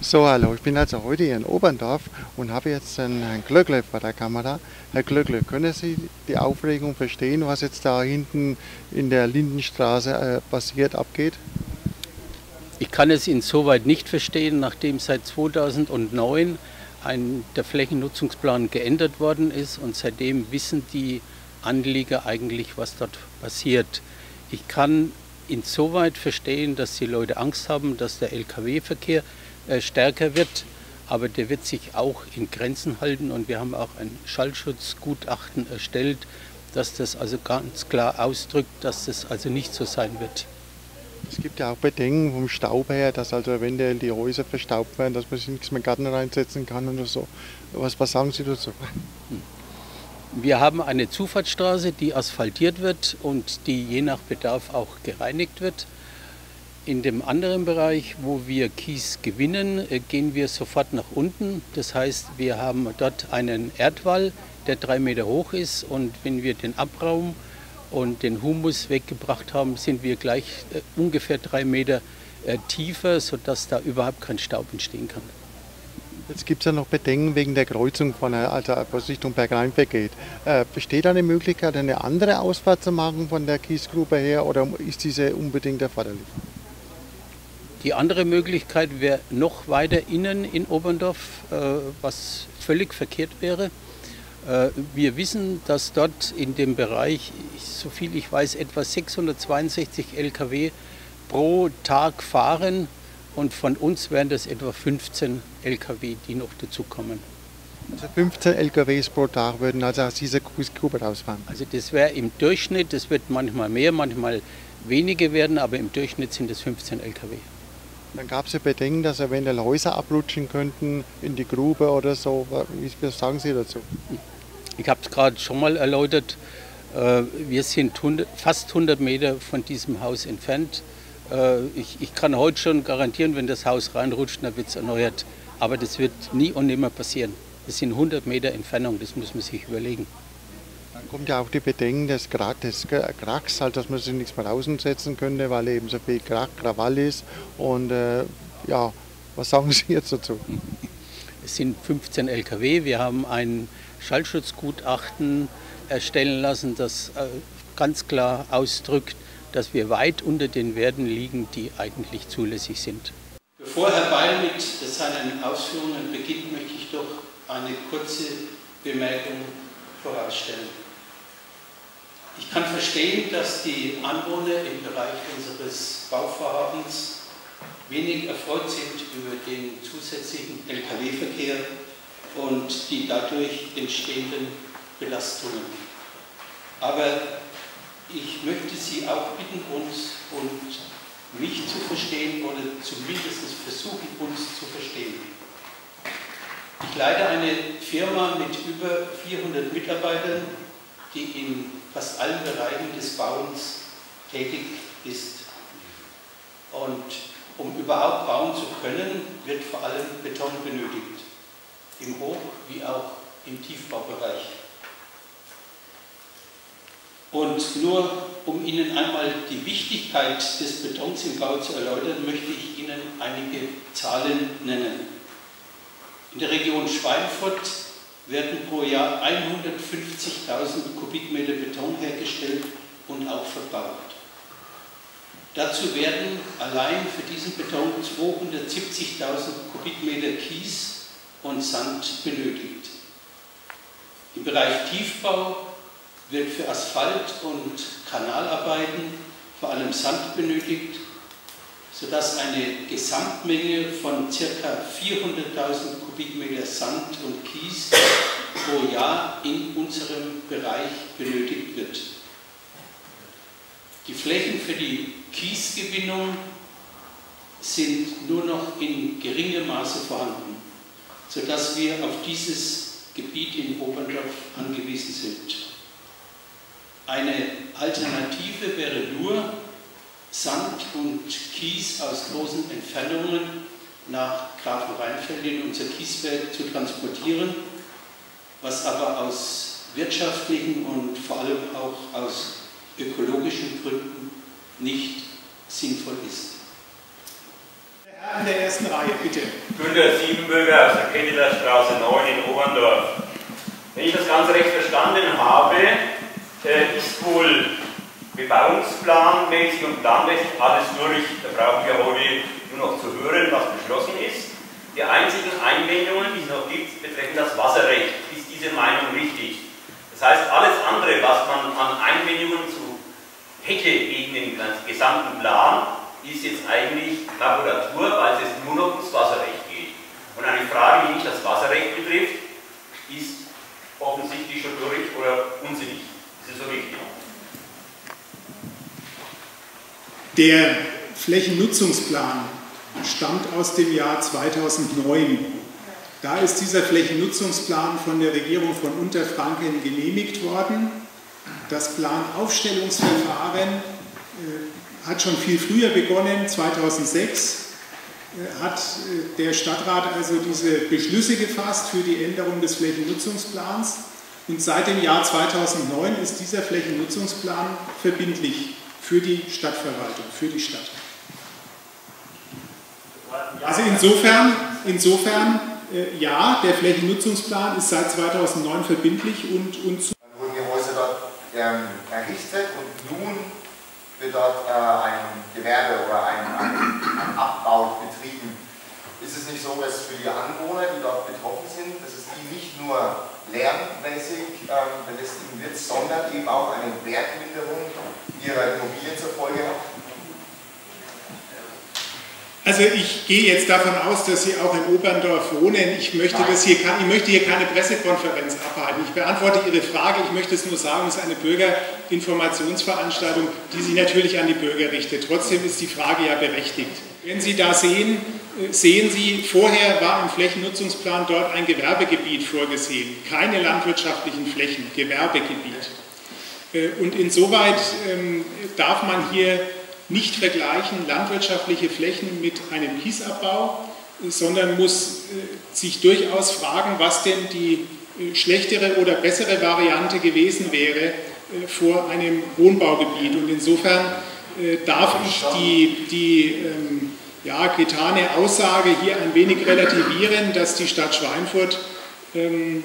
So, hallo, ich bin also heute hier in Oberndorf und habe jetzt den Herrn Glöckle vor der Kamera. Herr Glöckle, können Sie die Aufregung verstehen, was jetzt da hinten in der Lindenstraße äh, passiert, abgeht? Ich kann es insoweit nicht verstehen, nachdem seit 2009 ein, der Flächennutzungsplan geändert worden ist und seitdem wissen die Anlieger eigentlich, was dort passiert. Ich kann insoweit verstehen, dass die Leute Angst haben, dass der Lkw-Verkehr stärker wird, aber der wird sich auch in Grenzen halten und wir haben auch ein Schallschutzgutachten erstellt, dass das also ganz klar ausdrückt, dass das also nicht so sein wird. Es gibt ja auch Bedenken vom Staub her, dass also eventuell die Häuser verstaubt werden, dass man sich nichts mehr Garten reinsetzen kann oder so. Was, was sagen Sie dazu? Hm. Wir haben eine Zufahrtsstraße, die asphaltiert wird und die je nach Bedarf auch gereinigt wird. In dem anderen Bereich, wo wir Kies gewinnen, äh, gehen wir sofort nach unten. Das heißt, wir haben dort einen Erdwall, der drei Meter hoch ist und wenn wir den Abraum und den Humus weggebracht haben, sind wir gleich äh, ungefähr drei Meter äh, tiefer, sodass da überhaupt kein Staub entstehen kann. Jetzt gibt es ja noch Bedenken wegen der Kreuzung, von der, also was Richtung Bergrheinberg geht. Äh, besteht da eine Möglichkeit, eine andere Ausfahrt zu machen von der Kiesgrube her oder ist diese unbedingt erforderlich? Die andere Möglichkeit wäre noch weiter innen in Oberndorf, äh, was völlig verkehrt wäre. Äh, wir wissen, dass dort in dem Bereich, soviel ich weiß, etwa 662 Lkw pro Tag fahren und von uns wären das etwa 15 Lkw, die noch dazukommen. Also 15 LKWs pro Tag würden also aus dieser Grube rausfahren? Also das wäre im Durchschnitt, das wird manchmal mehr, manchmal weniger werden, aber im Durchschnitt sind es 15 Lkw. Dann gab es ja Bedenken, dass eventuell Häuser abrutschen könnten in die Grube oder so. Was sagen Sie dazu? Ich habe es gerade schon mal erläutert. Äh, wir sind fast 100 Meter von diesem Haus entfernt. Äh, ich, ich kann heute schon garantieren, wenn das Haus reinrutscht, dann wird es erneuert. Aber das wird nie und nimmer passieren. Das sind 100 Meter Entfernung, das muss man sich überlegen. Dann kommt ja auch die Bedenken des, des Kracks, halt, dass man sich nichts mehr raussetzen könnte, weil eben so viel Krach, Krawall ist. Und äh, ja, was sagen Sie jetzt dazu? Es sind 15 Lkw. Wir haben ein Schallschutzgutachten erstellen lassen, das äh, ganz klar ausdrückt, dass wir weit unter den Werten liegen, die eigentlich zulässig sind. Bevor Herr Beil mit seinen Ausführungen beginnt, möchte ich doch eine kurze Bemerkung vorausstellen. Ich kann verstehen, dass die Anwohner im Bereich unseres Bauvorhabens wenig erfreut sind über den zusätzlichen Lkw-Verkehr und die dadurch entstehenden Belastungen. Aber ich möchte Sie auch bitten, uns und mich zu verstehen oder zumindest versuchen, uns zu verstehen. Ich leite eine Firma mit über 400 Mitarbeitern, die in fast allen Bereichen des Bauens tätig ist. Und um überhaupt bauen zu können, wird vor allem Beton benötigt, im Hoch- wie auch im Tiefbaubereich. Und nur um Ihnen einmal die Wichtigkeit des Betons im Bau zu erläutern, möchte ich Ihnen einige Zahlen nennen. In der Region Schweinfurt werden pro Jahr 150.000 Kubikmeter Beton hergestellt und auch verbaut. Dazu werden allein für diesen Beton 270.000 Kubikmeter Kies und Sand benötigt. Im Bereich Tiefbau wird für Asphalt und Kanalarbeiten vor allem Sand benötigt sodass eine Gesamtmenge von ca. 400.000 Kubikmeter Sand und Kies pro Jahr in unserem Bereich benötigt wird. Die Flächen für die Kiesgewinnung sind nur noch in geringem Maße vorhanden, sodass wir auf dieses Gebiet in Oberndorf angewiesen sind. Eine Alternative wäre nur, Sand und Kies aus großen Entfernungen nach Grafenrheinfeld in unser Kieswerk zu transportieren, was aber aus wirtschaftlichen und vor allem auch aus ökologischen Gründen nicht sinnvoll ist. In der ersten Reihe, bitte. Günter Siebenbürger aus der Ketteler Straße 9 in Oberndorf. Wenn ich das ganz recht verstanden habe, äh, ist wohl bebauungsplanmäßig und planmäßig alles durch. Da brauchen wir heute nur noch zu hören, was beschlossen ist. Die einzigen Einwendungen, die es noch gibt, betreffen das Wasserrecht. Ist diese Meinung richtig? Das heißt, alles andere, was man an Einwendungen zu hätte gegen den gesamten Plan, ist jetzt eigentlich Tabulatur, weil es nur noch ums Wasserrecht geht. Und eine Frage, die nicht das Wasserrecht betrifft, ist offensichtlich schon durch oder unsinnig. Ist es so richtig? Der Flächennutzungsplan stammt aus dem Jahr 2009. Da ist dieser Flächennutzungsplan von der Regierung von Unterfranken genehmigt worden. Das Planaufstellungsverfahren äh, hat schon viel früher begonnen, 2006 äh, hat äh, der Stadtrat also diese Beschlüsse gefasst für die Änderung des Flächennutzungsplans und seit dem Jahr 2009 ist dieser Flächennutzungsplan verbindlich für die Stadtverwaltung, für die Stadt. Also insofern, insofern äh, ja, der Flächennutzungsplan ist seit 2009 verbindlich und, und zu wurden die Häuser dort ähm, errichtet und nun wird dort äh, ein Gewerbe oder ein, ein, ein, Abbau betrieben. Ist nicht so, dass für die Anwohner, die dort betroffen sind, dass es die nicht nur lärmmäßig ähm, belästigen wird, sondern eben auch eine Wertminderung ihrer Immobilien zur Folge hat? Also ich gehe jetzt davon aus, dass Sie auch in Oberndorf wohnen. Ich möchte, das hier, ich möchte hier keine Pressekonferenz abhalten. Ich beantworte Ihre Frage. Ich möchte es nur sagen, es ist eine Bürgerinformationsveranstaltung, die sich natürlich an die Bürger richtet. Trotzdem ist die Frage ja berechtigt. Wenn Sie da sehen, sehen Sie, vorher war im Flächennutzungsplan dort ein Gewerbegebiet vorgesehen. Keine landwirtschaftlichen Flächen, Gewerbegebiet. Äh, und insoweit ähm, darf man hier nicht vergleichen landwirtschaftliche Flächen mit einem Kiesabbau, sondern muss äh, sich durchaus fragen, was denn die äh, schlechtere oder bessere Variante gewesen wäre vor einem Wohnbaugebiet. Und insofern darf ich die, die ähm, ja, getane Aussage hier ein wenig relativieren, dass die Stadt Schweinfurt ähm,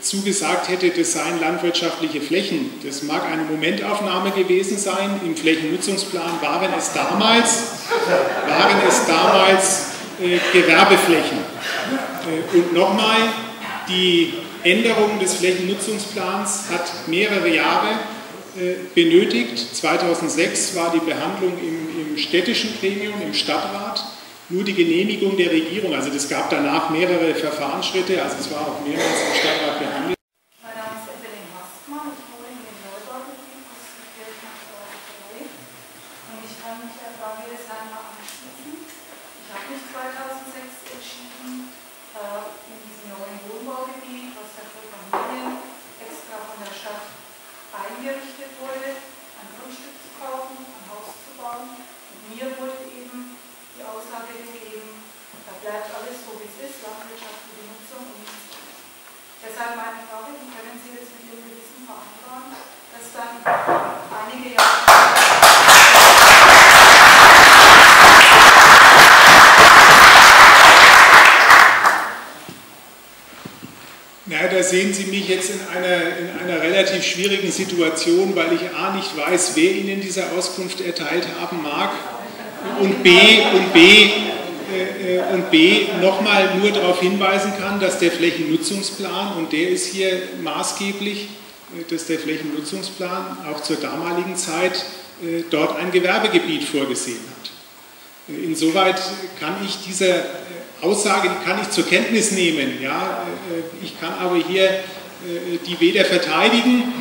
zugesagt hätte, das seien landwirtschaftliche Flächen. Das mag eine Momentaufnahme gewesen sein. Im Flächennutzungsplan waren es damals, waren es damals äh, Gewerbeflächen. Äh, und nochmal, die Änderung des Flächennutzungsplans hat mehrere Jahre äh, benötigt. 2006 war die Behandlung im, städtischen Gremium, im Stadtrat nur die Genehmigung der Regierung. Also es gab danach mehrere Verfahrensschritte, also es war auch mehrmals im Stadtrat behandelt. Mein Name ist Evelyn Hastmann, ich wohne in dem Neubaugebiet, das ist die Kirchenstraße 3 und ich kann mich der Frage des Herrn mal anschließen. Ich habe mich 2006 entschieden, äh, in diesem neuen Wohnbaugebiet, was ja für Familien extra von der Stadt eingerichtet wurde, ein Grundstück zu kaufen, ein Haus zu bauen. Und mir wurde eben die Aussage gegeben, da bleibt alles so, wie es ist, landwirtschaftliche Nutzung und nichts Deshalb meine Frage, wie können Sie jetzt mit Ihrem Gewissen vereinbaren, dass dann einige Jahre Na, da sehen Sie mich jetzt in einer, in einer relativ schwierigen Situation, weil ich Wer Ihnen diese Auskunft erteilt haben mag und B, und B, äh, äh, und B nochmal nur darauf hinweisen kann, dass der Flächennutzungsplan, und der ist hier maßgeblich, äh, dass der Flächennutzungsplan auch zur damaligen Zeit äh, dort ein Gewerbegebiet vorgesehen hat. Äh, insoweit kann ich diese Aussage kann ich zur Kenntnis nehmen. Ja? Ich kann aber hier die weder verteidigen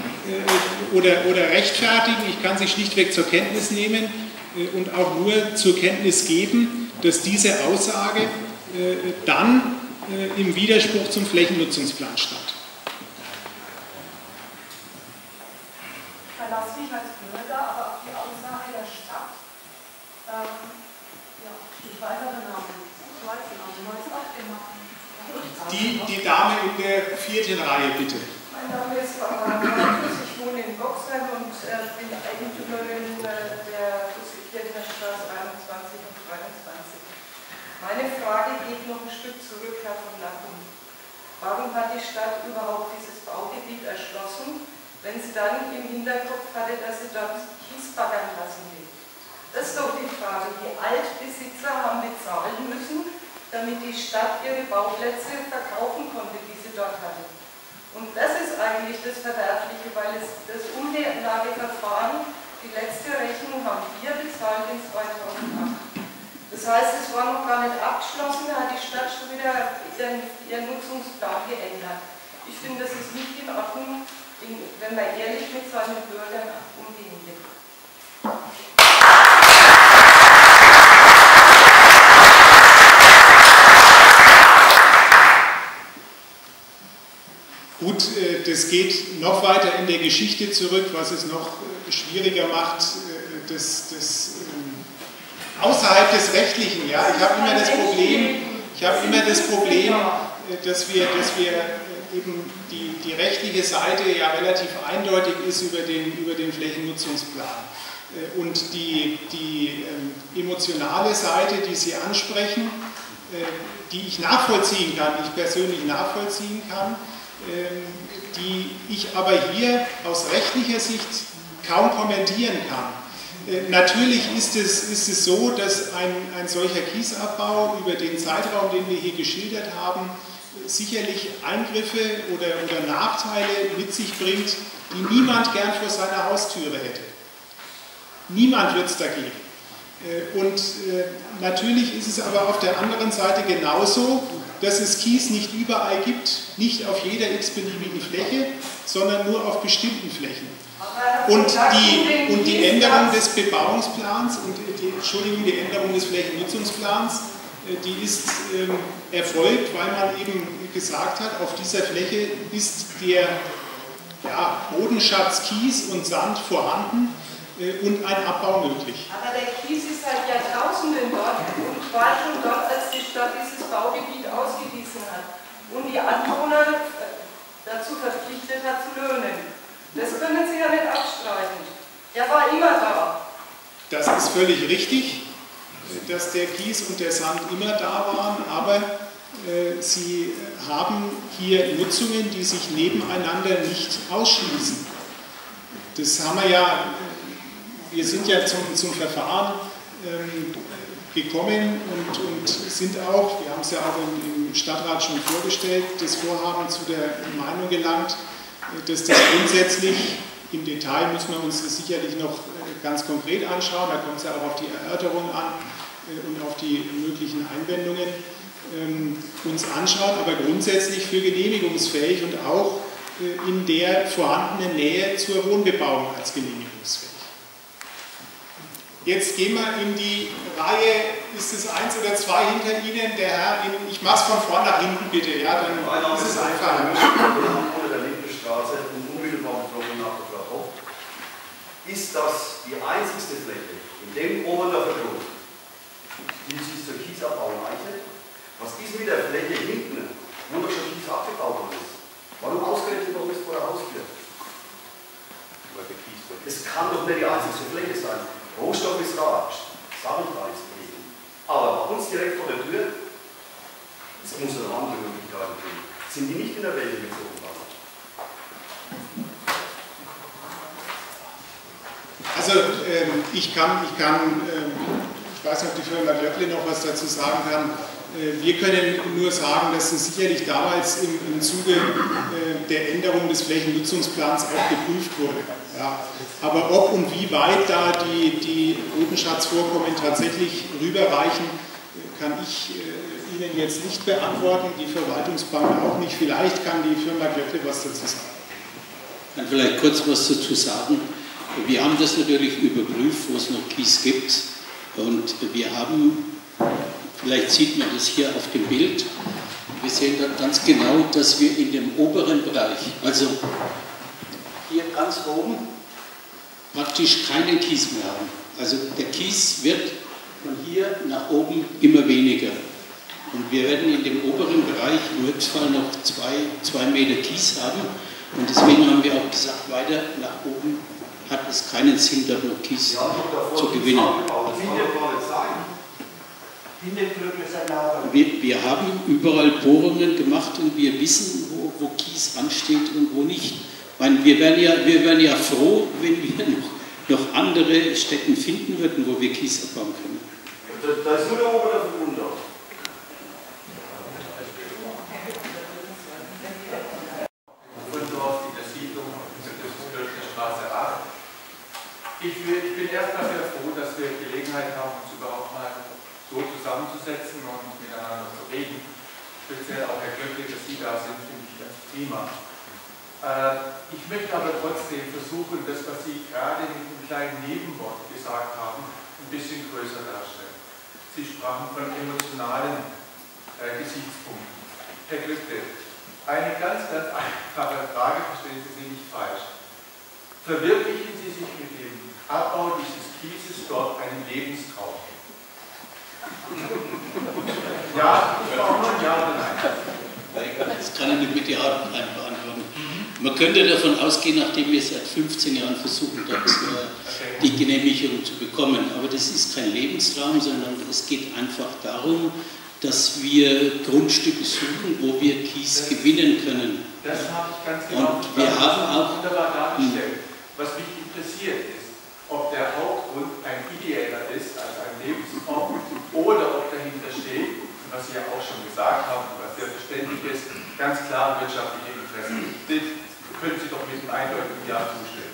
oder, oder rechtfertigen, ich kann sie schlichtweg zur Kenntnis nehmen äh, und auch nur zur Kenntnis geben, dass diese Aussage äh, dann äh, im Widerspruch zum Flächennutzungsplan stand. verlasse mich als Bürger aber auf die Aussage der Stadt. Ähm, ja, ich weiß aber Namen. Ich weiß. Du weißt auch. Die, die Dame in der vierten Reihe, bitte. Mein Name ist Barbara Markus, ich wohne in Boxheim und äh, bin Eigentümerin äh, der Kirchner Straße 21 und 23. Meine Frage geht noch ein Stück zurück, Herr von Lacken. Warum hat die Stadt überhaupt dieses Baugebiet erschlossen, wenn sie dann im Hinterkopf hatte, dass sie dort Kies baggern lassen will? Das ist doch die Frage. Die Altbesitzer haben bezahlen müssen, damit die Stadt ihre Bauplätze verkaufen konnte, die sie dort hatte. Und das ist eigentlich das Verwerfliche, weil es das Umlageverfahren, die letzte Rechnung haben wir bezahlt in 2008. Das heißt, es war noch gar nicht abgeschlossen, da hat die Stadt schon wieder ihren, ihren Nutzungsplan geändert. Ich finde, das ist nicht in Ordnung, wenn man ehrlich mit seinen Bürgern umgehen will. Gut, äh, das geht noch weiter in der Geschichte zurück, was es noch äh, schwieriger macht, äh, das, das außerhalb des Rechtlichen. Ja, ich habe immer das Problem, ich habe immer das Problem, dass wir, dass wir eben die, die rechtliche Seite ja relativ eindeutig ist über den, über den Flächennutzungsplan. Und die, die ähm, emotionale Seite, die Sie ansprechen, die ich nachvollziehen kann, die ich persönlich nachvollziehen kann, ähm, die ich aber hier aus rechtlicher Sicht kaum kommentieren kann. Äh, natürlich ist es, ist es so, dass ein, ein solcher Kiesabbau über den Zeitraum, den wir hier geschildert haben, sicherlich Eingriffe oder, oder Nachteile mit sich bringt, die niemand gern vor seiner Haustüre hätte. Niemand wird es dagegen. Und äh, natürlich ist es aber auf der anderen Seite genauso, dass es Kies nicht überall gibt, nicht auf jeder x-beliebigen Fläche, sondern nur auf bestimmten Flächen. Und die, und die Änderung des Bebauungsplans und die, Entschuldigung, die Änderung des Flächennutzungsplans, äh, die ist ähm, erfolgt, weil man eben gesagt hat, auf dieser Fläche ist der ja, Bodenschatz Kies und Sand vorhanden äh, und ein Abbau möglich. Aber der Kies ist seit Jahrtausenden dort und war schon dort, als die Stadt dieses Baugebiet ausgewiesen hat und die Anwohner äh, dazu verpflichtet hat zu löhnen. Das können Sie ja nicht abstreiten. Er war immer da. Das ist völlig richtig, dass der Kies und der Sand immer da waren, aber äh, Sie haben hier Nutzungen, die sich nebeneinander nicht ausschließen. Das haben wir ja, wir sind ja zum, zum Verfahren ähm, gekommen und, und, sind auch, wir haben es ja auch im, im Stadtrat schon vorgestellt, das Vorhaben zu der Meinung gelangt, dass das grundsätzlich im Detail müssen wir uns das sicherlich noch äh, ganz konkret anschauen, da kommt es ja auch auf die Erörterung an äh, und auf die möglichen Einwendungen ähm, uns anschauen, aber grundsätzlich für genehmigungsfähig und auch äh, in der vorhandenen Nähe zur Wohnbebauung als genehmigungsfähig. Jetzt gehen wir in die Reihe, ist es eins oder zwei hinter Ihnen? Der Herr, ich mache es von vorn nach hinten bitte, ja, dann ist es einfacher. Straße und unmittelbar betroffen nach der Frau ist das die einzigste Fläche in dem Oberdorfer Grund, die sich zur Kiesabbau leitet. Was ist mit der Fläche hinten, wo doch schon Kies abgebaut worden ist? Warum ausgerechnet noch bis vor der Haustür? Es kann doch nicht die einzigste Fläche sein. Rohstoff ist da, Samenpreis gelegen. Aber bei uns direkt vor der Tür, es muss es andere Möglichkeiten geben. Sind die nicht in der Welt gezogen worden? Also ähm, ich kann, ich kann ähm, ich weiß nicht, ob die Firma Glöckle noch was dazu sagen kann. Äh, wir können nur sagen, dass es sicherlich damals im, im Zuge äh, der Änderung des Flächennutzungsplans auch geprüft wurde. Ja. Aber ob und wie weit da die, die Bodenschatzvorkommen tatsächlich rüberreichen, kann ich äh, Ihnen jetzt nicht beantworten, die Verwaltungsbank auch nicht. Vielleicht kann die Firma Glöckle was dazu sagen. Ich kann vielleicht kurz was dazu sagen. Wir haben das natürlich überprüft, wo es noch Kies gibt. Und wir haben, vielleicht sieht man das hier auf dem Bild, wir sehen da ganz genau, dass wir in dem oberen Bereich, also hier ganz oben, praktisch keinen Kies mehr haben. Also der Kies wird von hier nach oben immer weniger. Und wir werden in dem oberen Bereich im Höchstfall noch zwei, zwei Meter Kies haben. Und deswegen haben wir auch gesagt, weiter nach oben hat es keinen Sinn, dort noch Kies ja, zu gewinnen. in den Glücklisanlagen? Wir, wir haben überall Bohrungen gemacht und wir wissen, wo, wo Kies ansteht und wo nicht. Meine, wir, wären ja, wir wären ja froh, wenn wir noch, noch andere Städten finden würden, wo wir Kies abbauen können. Da, da ist nur der Ober der Wunder. Fundorf in der Siedlung Straße 8. Ich, will, ich bin erstmal sehr froh, dass wir Gelegenheit haben, uns überhaupt mal so zusammenzusetzen und miteinander zu reden. Speziell auch Herr Glücklich, dass Sie da sind, prima. Äh, ich möchte aber trotzdem versuchen, das, was Sie gerade mit einem kleinen Nebenwort gesagt haben, ein bisschen größer darstellen. Sie sprachen von emotionalen äh, Gesichtspunkten. Herr Glücklich, eine ganz, ganz einfache Frage, verstehen Sie sie nicht falsch. Verwirklichen Sie sich mit dem Abbau dieses Kieses dort einen Lebenstraum? Ja, brauche nur ein Ja oder Nein. Das kann ich nicht mit Ja beantworten. Man könnte davon ausgehen, nachdem wir seit 15 Jahren versuchen, dort äh, die Genehmigung zu bekommen. Aber das ist kein Lebenstraum, sondern es geht einfach darum, dass wir Grundstücke suchen, wo wir Kies gewinnen können. Das habe ich ganz genau Und wir haben auch wunderbar dargestellt. Was mich interessiert ist, ob der Hauptgrund ein ideeller ist, also ein Lebensraum, oder ob dahinter steht, was Sie ja auch schon gesagt haben, was sehr verständlich ist, ganz klar wirtschaftliche Interessen. Das können Sie doch mit einem eindeutigen Ja zustimmen.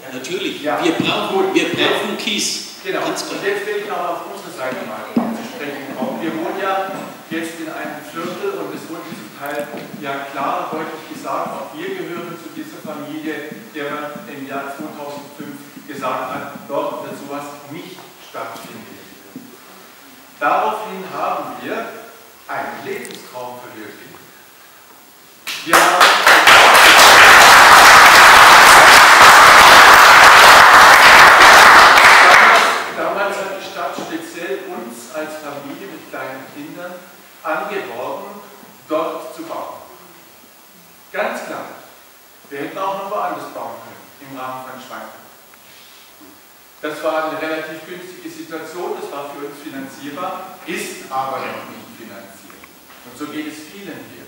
Ja, natürlich. Ja. Wir, brauchen, wir brauchen Kies. Genau. Und jetzt will ich aber auf unsere Seite mal zu sprechen kommen. Wir wohnen ja jetzt in einem Viertel und es wurde zum Teil ja klar und deutlich gesagt, auch wir gehören zu dieser Familie, der man im Jahr 2005 gesagt hat, dort wird sowas nicht stattfinden. Daraufhin haben wir einen Lebenstraum verwirklicht. Wir haben Damals hat die Stadt speziell uns als Familie mit kleinen Kindern angeworben, dort zu bauen. Ganz klar. Wir hätten auch noch woanders bauen können, im Rahmen von Schwanken. Das war eine relativ günstige Situation, das war für uns finanzierbar, ist aber noch nicht finanziert. Und so geht es vielen hier.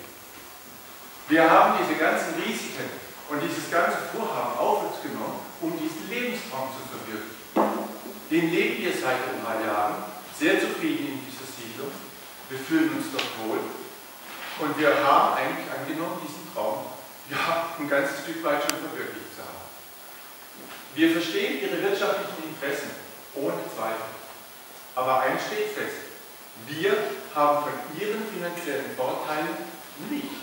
Wir haben diese ganzen Risiken und dieses ganze Vorhaben auf uns genommen, um diesen Lebenstraum zu verwirklichen. Den leben wir seit ein paar Jahren, sehr zufrieden in dieser Siedlung. Wir fühlen uns dort wohl. Und wir haben eigentlich angenommen, diesen Traum ja, ein ganzes Stück weit schon verwirklicht zu haben. Wir verstehen Ihre wirtschaftlichen Interessen, ohne Zweifel. Aber eins steht fest, wir haben von Ihren finanziellen Vorteilen nichts.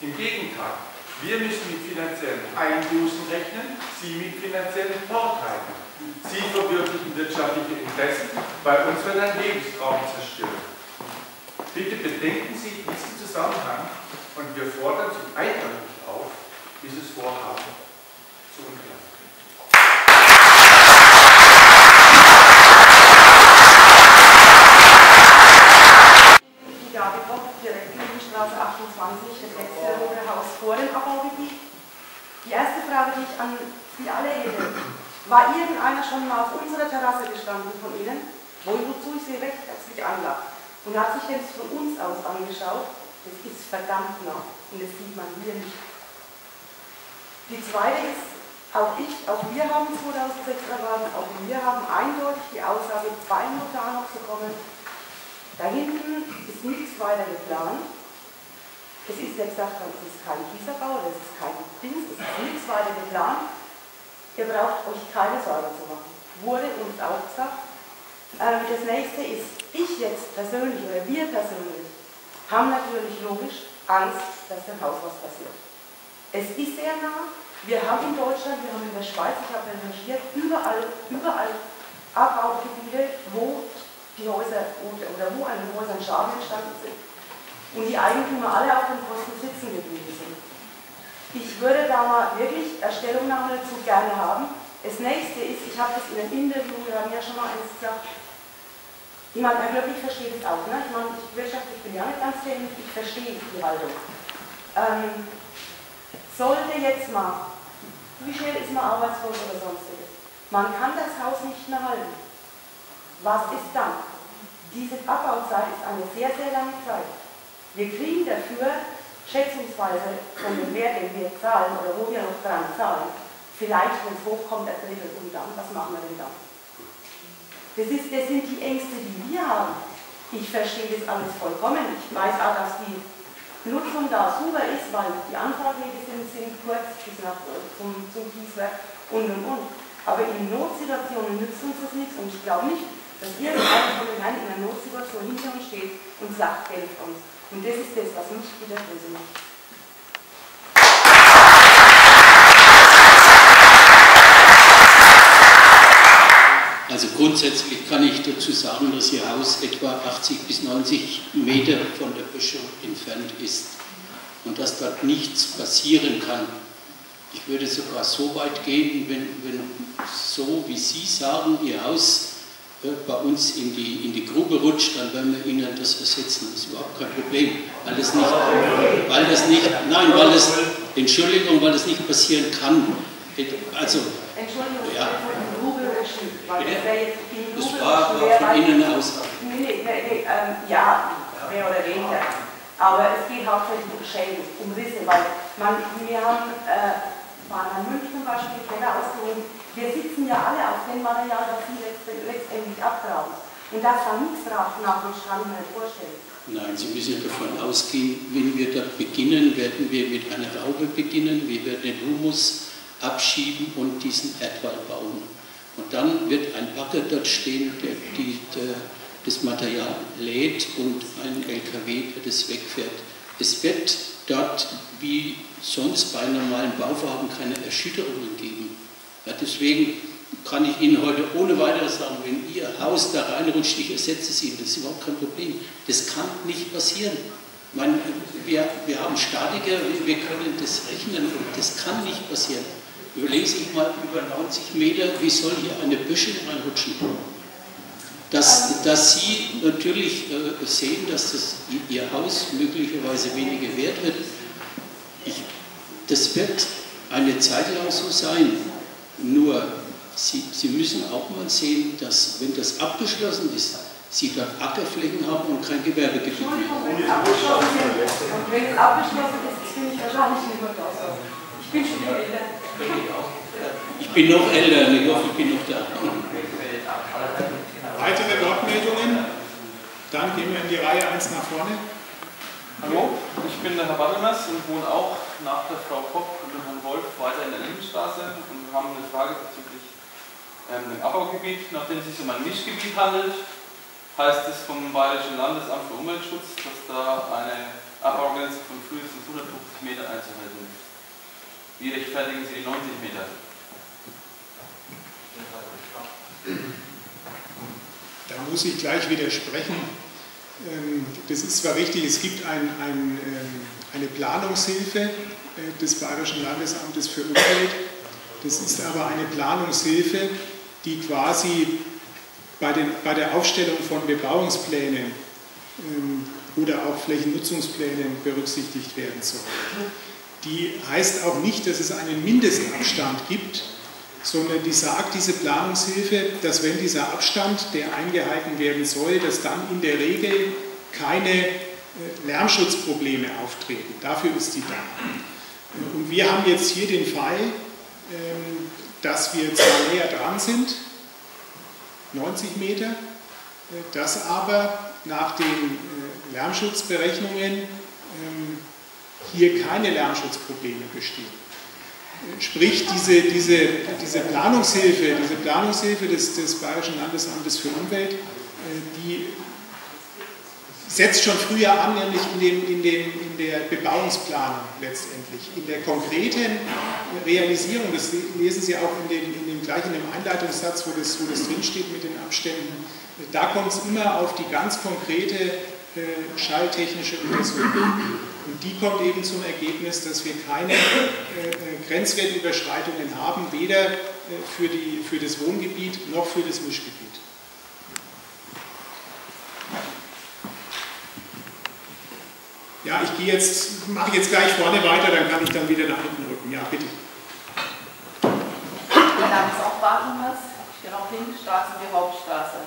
Im Gegenteil, wir müssen mit finanziellen Einbußen rechnen, Sie mit finanziellen Vorteilen. Sie verwirklichen wirtschaftliche Interessen, bei uns wird ein Lebenstraum zerstört. Bitte bedenken Sie diesen Zusammenhang und wir fordern Sie eindeutig auf, dieses Vorhaben zu unterlassen. Die Gabi Koch, direkt in die Straße 28, das letzte rote Haus vor dem Abbaugebiet. Die erste Frage, die ich an Sie alle hätte, war irgendeiner schon mal auf unserer Terrasse gestanden von Ihnen, wo, wozu ich Sie recht herzlich anlag, und hat sich das von uns aus angeschaut? Das ist verdammt nah und das sieht man hier nicht. Die zweite ist, auch ich, auch wir haben 2006 erwartet, auch wir haben eindeutig die Aussage, beim Notar noch zu kommen, da hinten ist nichts weiter geplant. Es ist ja gesagt, es ist kein Kieserbau, das ist kein Ding, es ist nichts weiter geplant. Ihr braucht euch keine Sorgen zu machen. Wurde uns auch gesagt. Ähm, das nächste ist, ich jetzt persönlich oder wir persönlich haben natürlich logisch Angst, dass dem Haus was passiert. Es ist sehr nah. Wir haben in Deutschland, wir haben in der Schweiz, ich habe recherchiert, überall, überall Abbaugebiete, wo die Häuser oder wo an den Häusern Schaden entstanden sind und die Eigentümer alle auf den Kosten sitzen geblieben sind. Ich würde da mal wirklich eine Stellungnahme dazu gerne haben. Das nächste ist, ich habe das in einem Interview, wir haben ja schon mal eins gesagt, ich meine, Herr Glöcklich versteht es auch, ne? ich meine, ich wirtschaftlich bin ja nicht ganz dämlich, ich verstehe die Haltung. Ähm, sollte jetzt mal, wie schnell ist man arbeitslos oder sonstiges, man kann das Haus nicht mehr halten. Was ist dann? Diese Abbauzeit ist eine sehr, sehr lange Zeit. Wir kriegen dafür schätzungsweise von dem Wert, den wir zahlen oder wo wir noch dran zahlen, vielleicht, wenn es hochkommt, ein Drittel. Und dann, was machen wir denn dann? Das, ist, das sind die Ängste, die wir haben. Ich verstehe das alles vollkommen. Ich weiß auch, dass die Nutzung da super ist, weil die Anfahrtwege sind, sind kurz bis nach, zum, zum Kieswerk und und und. Aber in Notsituationen nützt uns das nichts und ich glaube nicht, dass irgendeiner von den Herren in einer Notsituation hinter uns steht und sagt, helft uns. Und das ist das, was mich wieder böse macht. Also grundsätzlich kann ich dazu sagen, dass Ihr Haus etwa 80 bis 90 Meter von der Böschung entfernt ist und dass dort nichts passieren kann. Ich würde sogar so weit gehen, wenn, wenn so wie Sie sagen, Ihr Haus bei uns in die, in die Grube rutscht, dann werden wir Ihnen das ersetzen. Das ist überhaupt kein Problem. Weil das nicht, weil das nicht, nein, weil das, Entschuldigung, weil das nicht passieren kann. Also, Entschuldigung, ja. das war rutschen, von innen aus. Nee, nee, nee, ähm, ja, mehr oder weniger. Aber es geht hauptsächlich um Schäden, um Risse, weil man, wir haben, äh, waren an München zum Beispiel, Keller ausgehoben, wir sitzen ja alle auf dem Material, das sie letzt, letztendlich abgraben. Und dass da nichts drauf kann ich mir vorstellen. Nein, Sie müssen davon ausgehen, wenn wir dort beginnen, werden wir mit einer Raube beginnen, wir werden den Humus abschieben und diesen Erdwall bauen. Und dann wird ein Bagger dort stehen, der, die, der das Material lädt und ein LKW, der das wegfährt. Es wird dort wie sonst bei normalen Bauvorhaben keine Erschütterungen geben. Ja, deswegen kann ich Ihnen heute ohne weiteres sagen, wenn Ihr Haus da reinrutscht, ich ersetze es Ihnen, das ist überhaupt kein Problem. Das kann nicht passieren. Meine, wir, wir haben Statiker, wir, können das rechnen und das kann nicht passieren. Überlegen Sie sich mal über 90 Meter, wie soll hier eine Büschel reinrutschen? Dass, dass Sie natürlich äh, sehen, dass das, Ihr Haus möglicherweise weniger wert wird, das wird eine Zeit lang so sein. Nur Sie, Sie müssen auch mal sehen, dass wenn das abgeschlossen ist, Sie dort Ackerflächen haben und kein Gewerbegebiet Entschuldigung, wenn es abgeschlossen ist, und wenn es abgeschlossen ist, bin ich wahrscheinlich nicht mehr da. Ich bin schon älter. Ich bin noch älter, ich hoffe, ich bin noch da. Weitere Wortmeldungen? Dann gehen wir in die Reihe 1 nach vorne. Hallo, ich bin der Herr Bartelmers und wohne auch nach der Frau Kopp und dem Herrn Wolf weiter in der Lindenstraße und haben eine Frage bezüglich ähm, dem Abbaugebiet. Nachdem es sich um ein Mischgebiet handelt, heißt es vom Bayerischen Landesamt für Umweltschutz, dass da eine Abbaugrenze von frühestens 150 Meter einzuhalten ist. Wie rechtfertigen Sie die 90 Meter? Da muss ich gleich widersprechen. Ähm, Das ist zwar richtig, es gibt ein, ein, ähm, eine Planungshilfe äh, des Bayerischen Landesamtes für Umwelt. Das ist aber eine Planungshilfe, die quasi bei, den, bei der Aufstellung von Bebauungsplänen ähm, oder auch Flächennutzungsplänen berücksichtigt werden soll. Die heißt auch nicht, dass es einen Mindestabstand gibt, sondern die sagt, diese Planungshilfe, dass wenn dieser Abstand, der eingehalten werden soll, dass dann in der Regel keine äh, Lärmschutzprobleme auftreten. Dafür ist die da. Und wir haben jetzt hier den Fall, ähm, dass wir zwar näher dran sind, 90 Meter, äh, dass aber nach den äh, Lärmschutzberechnungen ähm, hier keine Lärmschutzprobleme bestehen. Sprich, diese, diese, diese Planungshilfe, diese Planungshilfe des, des Bayerischen Landesamtes für Umwelt, äh, die setzt schon früher an, nämlich in, dem, in, dem, in der Bebauungsplanung letztendlich. In der konkreten Realisierung, das lesen Sie auch in dem, in dem gleich in dem Einleitungssatz, wo das, wo das drinsteht mit den Abständen, da kommt es immer auf die ganz konkrete äh, schalltechnische Untersuchung. Und die kommt eben zum Ergebnis, dass wir keine äh, äh, Grenzwertüberschreitungen haben, weder äh, für, die, für das Wohngebiet noch für das Mischgebiet. Ja, ich gehe jetzt, mache jetzt gleich vorne weiter, dann kann ich dann wieder nach hinten rücken. Ja, bitte. Mein Name ist auch Barthelmers, ich stehe auf Lindenstraße und die Hauptstraße.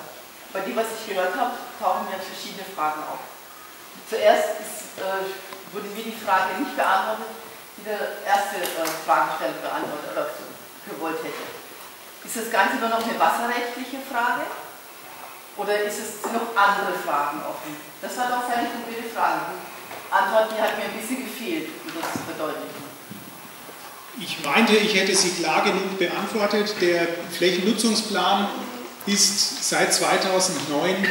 Bei dem, was ich gehört habe, tauchen mir verschiedene Fragen auf. Zuerst ist, äh, wurde mir die Frage nicht beantwortet, die der erste äh, Fragesteller beantwortet oder gewollt hätte. Ist das Ganze nur noch eine wasserrechtliche Frage oder ist es, sind noch andere Fragen offen? Das war doch seine konkrete Frage. Die Antwort, die hat mir ein bisschen gefehlt, um das zu verdeutlichen. Ich meinte, ich hätte sie klar genug beantwortet. Der Flächennutzungsplan ist seit 2009 äh, ähm,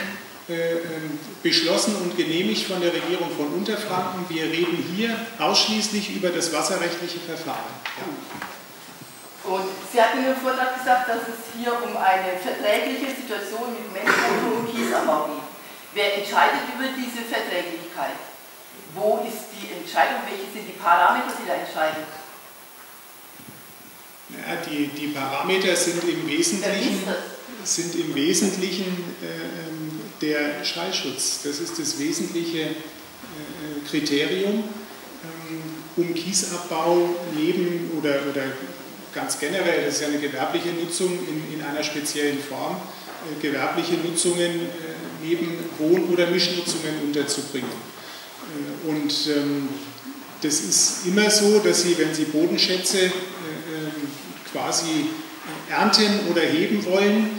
beschlossen und genehmigt von der Regierung von Unterfranken. Wir reden hier ausschließlich über das wasserrechtliche Verfahren. Ja. Und Sie hatten in Ihrem Vortrag gesagt, dass es hier um eine verträgliche Situation mit Menschenrechten und Kiesabbau geht. Wer entscheidet über diese Verträglichkeit? Wo ist die Entscheidung? Welche sind die Parameter, die da entscheiden? Ja, die, die Parameter sind im Wesentlichen, sind im Wesentlichen äh, der Schallschutz. Das ist das wesentliche äh, Kriterium, ähm, um Kiesabbau neben oder, oder ganz generell, das ist ja eine gewerbliche Nutzung in, in einer speziellen Form, äh, gewerbliche Nutzungen äh, neben Wohn- oder Mischnutzungen unterzubringen. Und ähm, das ist immer so, dass Sie, wenn Sie Bodenschätze ähm, quasi ernten oder heben wollen,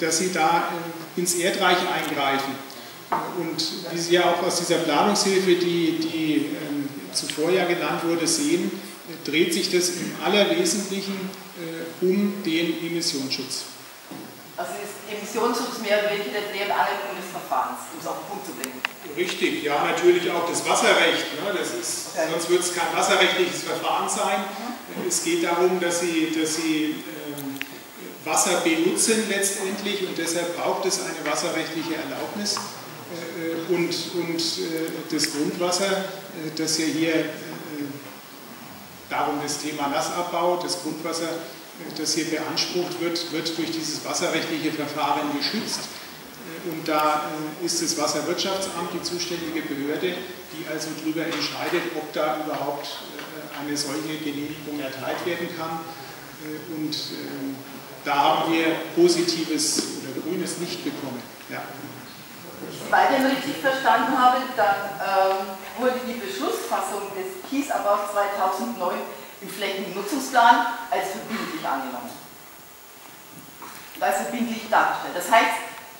dass Sie da ins Erdreich eingreifen. Und wie Sie ja auch aus dieser Planungshilfe, die, die ähm, zuvor ja genannt wurde, sehen, dreht sich das im Allerwesentlichen äh, um den Emissionsschutz. Also ist Emissionsschutz mehr oder weniger der Dreh- und des Verfahrens, um es auf den Punkt zu bringen. Richtig, ja, natürlich auch das Wasserrecht. Ne? Das ist, okay. Sonst wird es kein wasserrechtliches Verfahren sein. Mhm. Es geht darum, dass Sie, dass Sie ähm, Wasser benutzen letztendlich und deshalb braucht es eine wasserrechtliche Erlaubnis. Äh, und, und äh, das Grundwasser, äh, das ja hier darum das Thema Nassabbau, das Grundwasser, das hier beansprucht wird, wird durch dieses wasserrechtliche Verfahren geschützt. Und da ist das Wasserwirtschaftsamt die zuständige Behörde, die also darüber entscheidet, ob da überhaupt eine solche Genehmigung erteilt werden kann. Und ähm, da haben wir positives oder grünes Licht bekommen. Ja. Weil ich den richtig verstanden habe, dann ähm, wurde die Beschlussfassung des Kiesabbaus 2009 im Flächennutzungsplan als verbindlich angenommen. Als verbindlich dargestellt. Das heißt,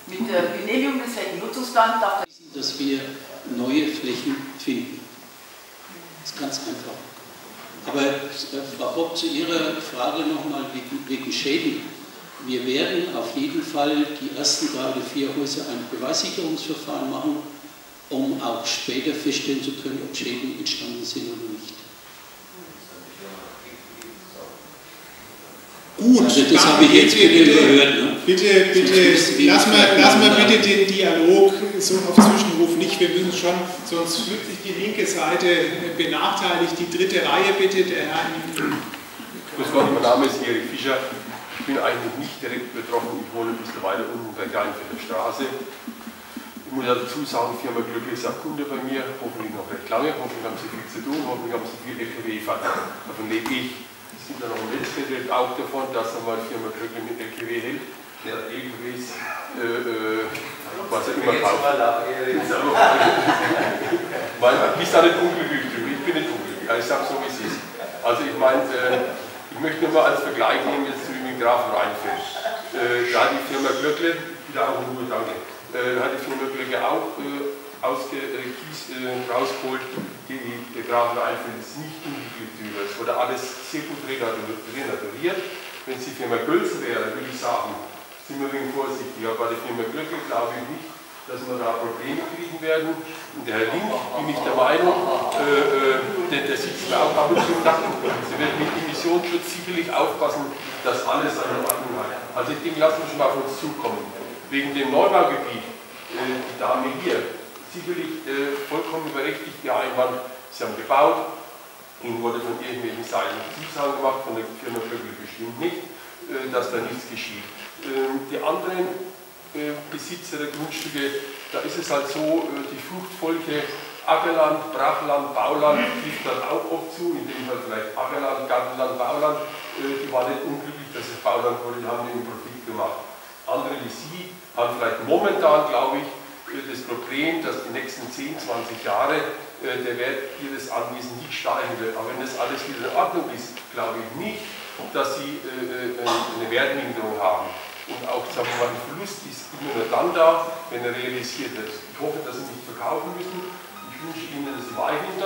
mit der Genehmigung des Flächennutzungsplans darf dass wir neue Flächen finden. Das ist ganz einfach. Aber äh, Frau Bock, zu Ihrer Frage nochmal wegen, wegen Schäden. Wir werden auf jeden Fall die ersten drei oder vier Häuser ein Beweissicherungsverfahren machen, um auch später feststellen zu können, ob Schäden entstanden sind oder nicht. Gut, also das habe ich jetzt bitte gehört. Ne? Bitte, bitte, lass mal, lass mal bitte den Dialog so auf Zwischenruf nicht. Wir müssen schon, sonst fühlt sich die linke Seite benachteiligt. Die dritte Reihe bitte, der Herr. Grüß Gott, mein Name ist Erik Fischer. Ich bin eigentlich nicht direkt betroffen. Ich wohne weiter unten bei Kleinfelder Straße. Ich muss ja dazu sagen, Firma Glück ist auch Kunde bei mir, hoffentlich noch recht lange, hoffentlich haben sie viel zu tun, hoffentlich haben sie viel LKW-Fahrt. Davon lebe ich sind da noch ein Netzmittel auch davon, dass einmal Firma Kröckle mit LKW hält. Der LKWs, äh, äh, was er immer kauft. Weil, bist da nicht unglücklich drüber, ich bin nicht unglücklich, also ich sage so wie es ist. Also ich meine, äh, ich möchte nur mal als Vergleich nehmen jetzt zu dem Graf Rheinfeld. Äh, da hat die Firma Glöckle, wieder auch Ruhe, danke, äh, da hat die Firma Glöckle auch äh, ausge, äh, Kies äh, rausgeholt, die, die Grafen einfällt, ist nicht unglücklich drüber. Es wurde alles sehr gut renaturiert. Wenn es die Firma Gölzen wäre, würde ich sagen, sind wir wenig vorsichtig. Aber der Firma Glöcke glaube ich nicht, dass wir da Probleme kriegen werden. Und der Herr Link, bin ich der Meinung, äh, äh, der, der sitzt mir auch ab und zu im Nacken. Sie werden mit Emissionsschutz sicherlich aufpassen, dass alles seine Ordnung hat. Also ich denke, lassen wir schon mal auf uns zukommen. Wegen dem Neubaugebiet, äh, die Dame hier, sicherlich äh, vollkommen berechtigt der Einwand, sie haben gebaut, ihnen wurde von irgendwelchen Seiten Zusagen gemacht, von der Firma Vögel bestimmt nicht, äh, dass da nichts geschieht. Die anderen äh, Besitzer der Grundstücke, da ist es halt so, äh, die Fruchtfolge Ackerland, Brachland, Bauland trifft dann auch oft zu, in dem Fall vielleicht Ackerland, Gartenland, Bauland, äh, die waren nicht unglücklich, dass es Bauland wurde, die haben den Profit gemacht. Andere wie Sie haben vielleicht momentan, glaube ich, das Problem, dass die nächsten 10, 20 Jahre der Wert Ihres Anwesens nicht steigen wird. Aber wenn das alles wieder in Ordnung ist, glaube ich nicht, dass Sie eine Wertminderung haben. Und auch sagen wir mal, ein Verlust ist immer nur dann da, wenn er realisiert wird. Ich hoffe, dass Sie nicht verkaufen müssen. Ich wünsche Ihnen, dass Sie weiterhin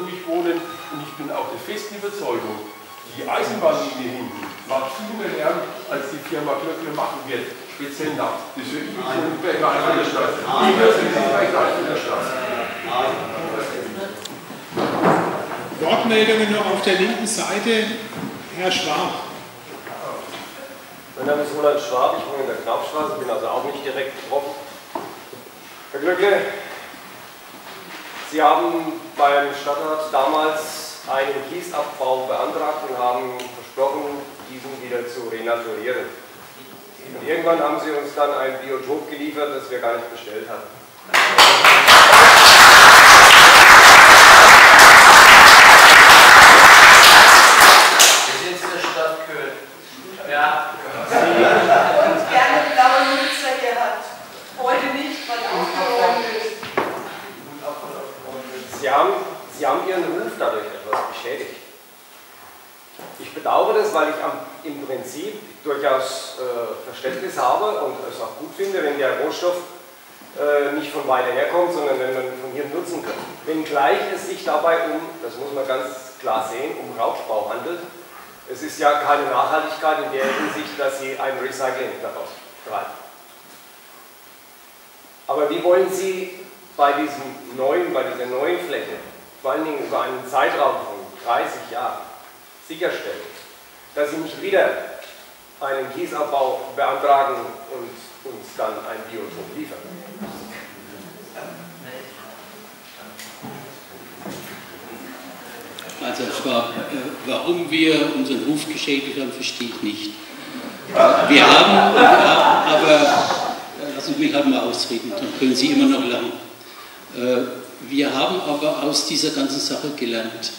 ruhig wohnen. Und ich bin auch der festen Überzeugung, die Eisenbahnlinie hinten macht viel mehr Lärm, als die Firma Glöckler machen wird. Speziell nachts. Das ich schon bei der Straße. Ich höre es bei der Straße. Wortmeldungen noch auf der linken Seite. Herr Schwab. Mein Name ist Roland Schwab, ich wohne in der Knappstraße, bin also auch nicht direkt betroffen. Herr Glückle, Sie haben beim Stadtrat damals einen Kiesabbau beantragt und haben versprochen, diesen wieder zu renaturieren. Und irgendwann haben Sie uns dann ein Biotop geliefert, das wir gar nicht bestellt hatten. Sie haben, Sie haben Ihren Ruf dadurch etwas beschädigt. Ich bedauere das, weil ich am, im Prinzip durchaus äh, Verständnis habe und es auch gut finde, wenn der Rohstoff äh, nicht von weiter her kommt, sondern wenn man von hier nutzen kann. Wenngleich es sich dabei um, das muss man ganz klar sehen, um Raubbau handelt. Es ist ja keine Nachhaltigkeit in der Hinsicht, dass Sie ein Recycling daraus treiben. Aber wie wollen Sie bei, diesem neuen, bei dieser neuen Fläche, vor allen Dingen über einen Zeitraum von 30 Jahren, sicherstellen, dass Sie nicht wieder einen Kiesabbau beantragen und uns dann ein Biotop liefern? Also Schwab, äh, warum wir unseren Ruf geschädigt haben, verstehe ich nicht. Wir haben, aber äh, lassen Sie mich halt mal ausreden, dann können Sie immer noch lachen. Äh, wir haben aber aus dieser ganzen Sache gelernt.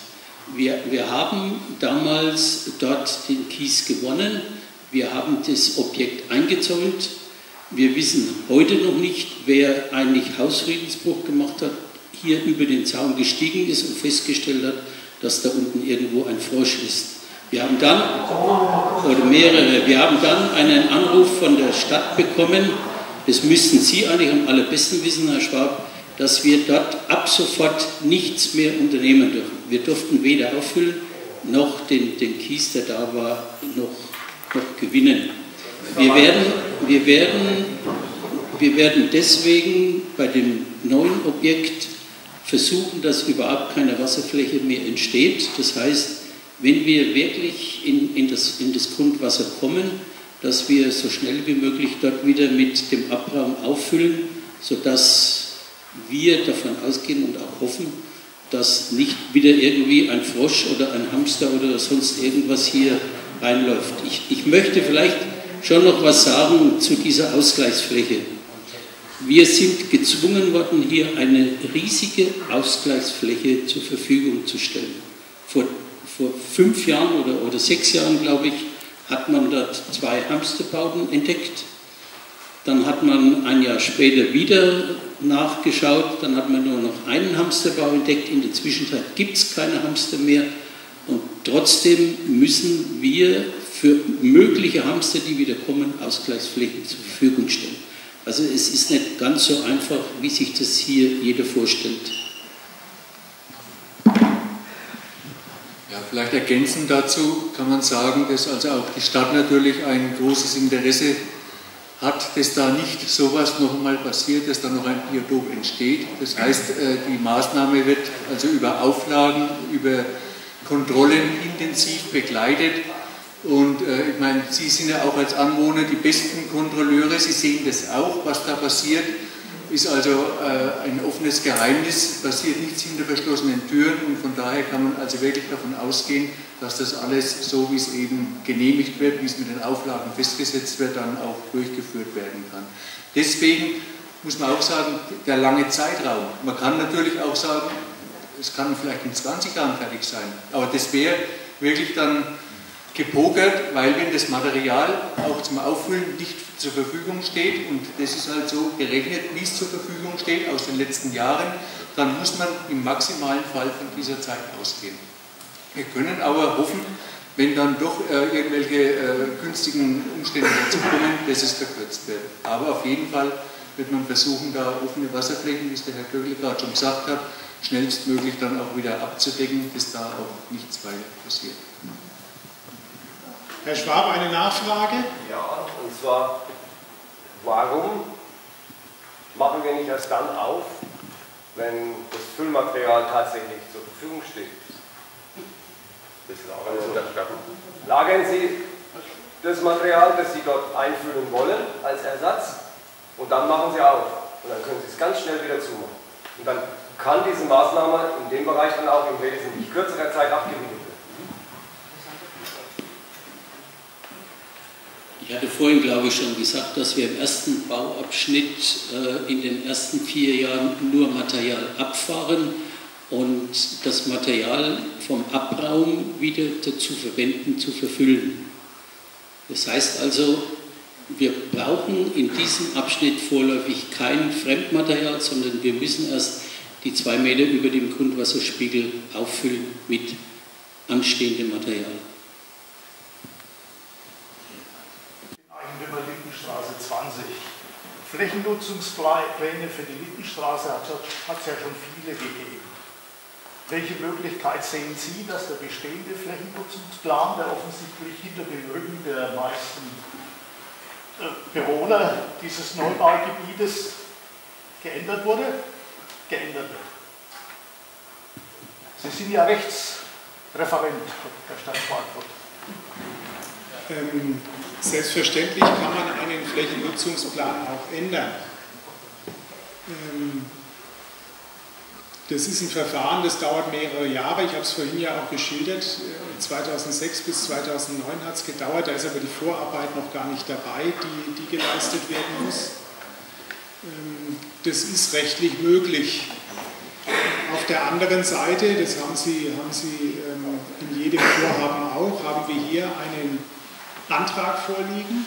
Wir, wir haben damals dort den Kies gewonnen, wir haben das Objekt eingezäunt, wir wissen heute noch nicht, wer eigentlich Hausfriedensbruch gemacht hat, hier über den Zaun gestiegen ist und festgestellt hat, dass da unten irgendwo ein Frosch ist. Wir haben dann, oder mehrere, wir haben dann einen Anruf von der Stadt bekommen, das müssten Sie eigentlich am allerbesten wissen, Herr Schwab, dass wir dort ab sofort nichts mehr unternehmen dürfen. Wir durften weder auffüllen, noch den, den Kies, der da war, noch, noch gewinnen. Wir werden, wir, werden, wir werden deswegen bei dem neuen Objekt versuchen, dass überhaupt keine Wasserfläche mehr entsteht. Das heißt, wenn wir wirklich in, in, das, in das Grundwasser kommen, dass wir so schnell wie möglich dort wieder mit dem Abraum auffüllen, sodass wir davon ausgehen und auch hoffen, dass nicht wieder irgendwie ein Frosch oder ein Hamster oder sonst irgendwas hier reinläuft. Ich, ich möchte vielleicht schon noch was sagen zu dieser Ausgleichsfläche. Wir sind gezwungen worden, hier eine riesige Ausgleichsfläche zur Verfügung zu stellen. Vor, vor fünf Jahren oder, oder sechs Jahren, glaube ich, hat man dort zwei Hamsterbauten entdeckt. Dann hat man ein Jahr später wieder nachgeschaut, dann hat man nur noch einen Hamsterbau entdeckt. In der Zwischenzeit gibt es keine Hamster mehr. Und trotzdem müssen wir für mögliche Hamster, die wieder kommen, Ausgleichsflächen zur Verfügung stellen. Also es ist nicht ganz so einfach, wie sich das hier jeder vorstellt. Ja, vielleicht ergänzend dazu kann man sagen, dass also auch die Stadt natürlich ein großes Interesse hat, dass da nicht sowas noch einmal passiert, dass da noch ein Biotop entsteht. Das heißt, äh, die Maßnahme wird also über Auflagen, über Kontrollen intensiv begleitet. Und äh, ich meine, Sie sind ja auch als Anwohner die besten Kontrolleure, Sie sehen das auch, was da passiert. Ist also äh, ein offenes Geheimnis, passiert nichts hinter verschlossenen Türen und von daher kann man also wirklich davon ausgehen, dass das alles so, wie es eben genehmigt wird, wie es mit den Auflagen festgesetzt wird, dann auch durchgeführt werden kann. Deswegen muss man auch sagen, der lange Zeitraum. Man kann natürlich auch sagen, es kann vielleicht in 20 Jahren fertig sein, aber das wäre wirklich dann gepokert, weil wenn das Material auch zum Auffüllen nicht zur Verfügung steht, und das ist halt so gerechnet, wie es zur Verfügung steht aus den letzten Jahren, dann muss man im maximalen Fall von dieser Zeit ausgehen. Wir können aber hoffen, wenn dann doch äh, irgendwelche äh, günstigen Umstände dazukommen, dass es verkürzt wird. Aber auf jeden Fall wird man versuchen, da offene Wasserflächen, wie es der Herr Kögel gerade schon gesagt hat, schnellstmöglich dann auch wieder abzudecken, bis da auch nichts weiter passiert. Herr Schwab, eine Nachfrage? Ja, und zwar, warum machen wir nicht erst dann auf, wenn das Füllmaterial tatsächlich zur Verfügung steht? Das lagern, Sie lagern Sie das Material, das Sie dort einfüllen wollen, als Ersatz und dann machen Sie auf. Und dann können Sie es ganz schnell wieder zumachen. Und dann kann diese Maßnahme in dem Bereich dann auch in wesentlich kürzerer Zeit abgewickelt werden. Ich hatte vorhin, glaube ich, schon gesagt, dass wir im ersten Bauabschnitt äh, in den ersten vier Jahren nur Material abfahren und das Material vom Abraum wieder dazu verwenden, zu verfüllen. Das heißt also, wir brauchen in diesem Abschnitt vorläufig kein Fremdmaterial, sondern wir müssen erst die zwei Meter über dem Grundwasserspiegel auffüllen mit anstehendem Material. Eigentümer Lindenstraße 20. Flächennutzungspläne für die Lindenstraße hat es ja schon viele gegeben. Welche Möglichkeit sehen Sie, dass der bestehende Flächennutzungsplan, der offensichtlich hinter dem Rücken der meisten äh, Bewohner dieses Neubaugebietes geändert wurde, geändert wird? Sie sind ja Rechtsreferent der Stadt Frankfurt. Ähm, selbstverständlich kann man einen Flächennutzungsplan auch ändern. Ähm, das ist ein Verfahren, das dauert mehrere Jahre. Ich habe es vorhin ja auch geschildert. 2006 bis 2009 hat es gedauert. Da ist aber die Vorarbeit noch gar nicht dabei, die, die geleistet werden muss. Ähm, das ist rechtlich möglich. Auf der anderen Seite, das haben Sie, haben Sie ähm, in jedem Vorhaben auch, haben wir hier einen Antrag vorliegen,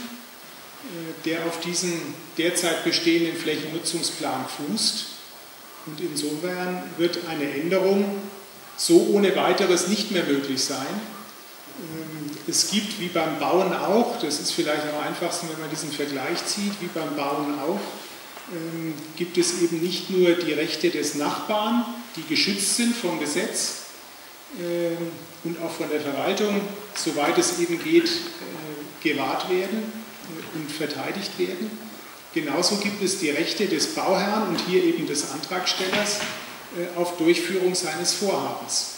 äh, der auf diesem derzeit bestehenden Flächennutzungsplan fußt. Und insofern wird eine Änderung so ohne weiteres nicht mehr möglich sein. Ähm, es gibt wie beim Bauen auch, das ist vielleicht am einfachsten, wenn man diesen Vergleich zieht, wie beim Bauen auch, ähm, gibt es eben nicht nur die Rechte des Nachbarn, die geschützt sind vom Gesetz ähm, und auch von der Verwaltung, soweit es eben geht, äh, gewahrt werden äh, und verteidigt werden, Genauso gibt es die Rechte des Bauherrn und hier eben des Antragstellers äh, auf Durchführung seines Vorhabens.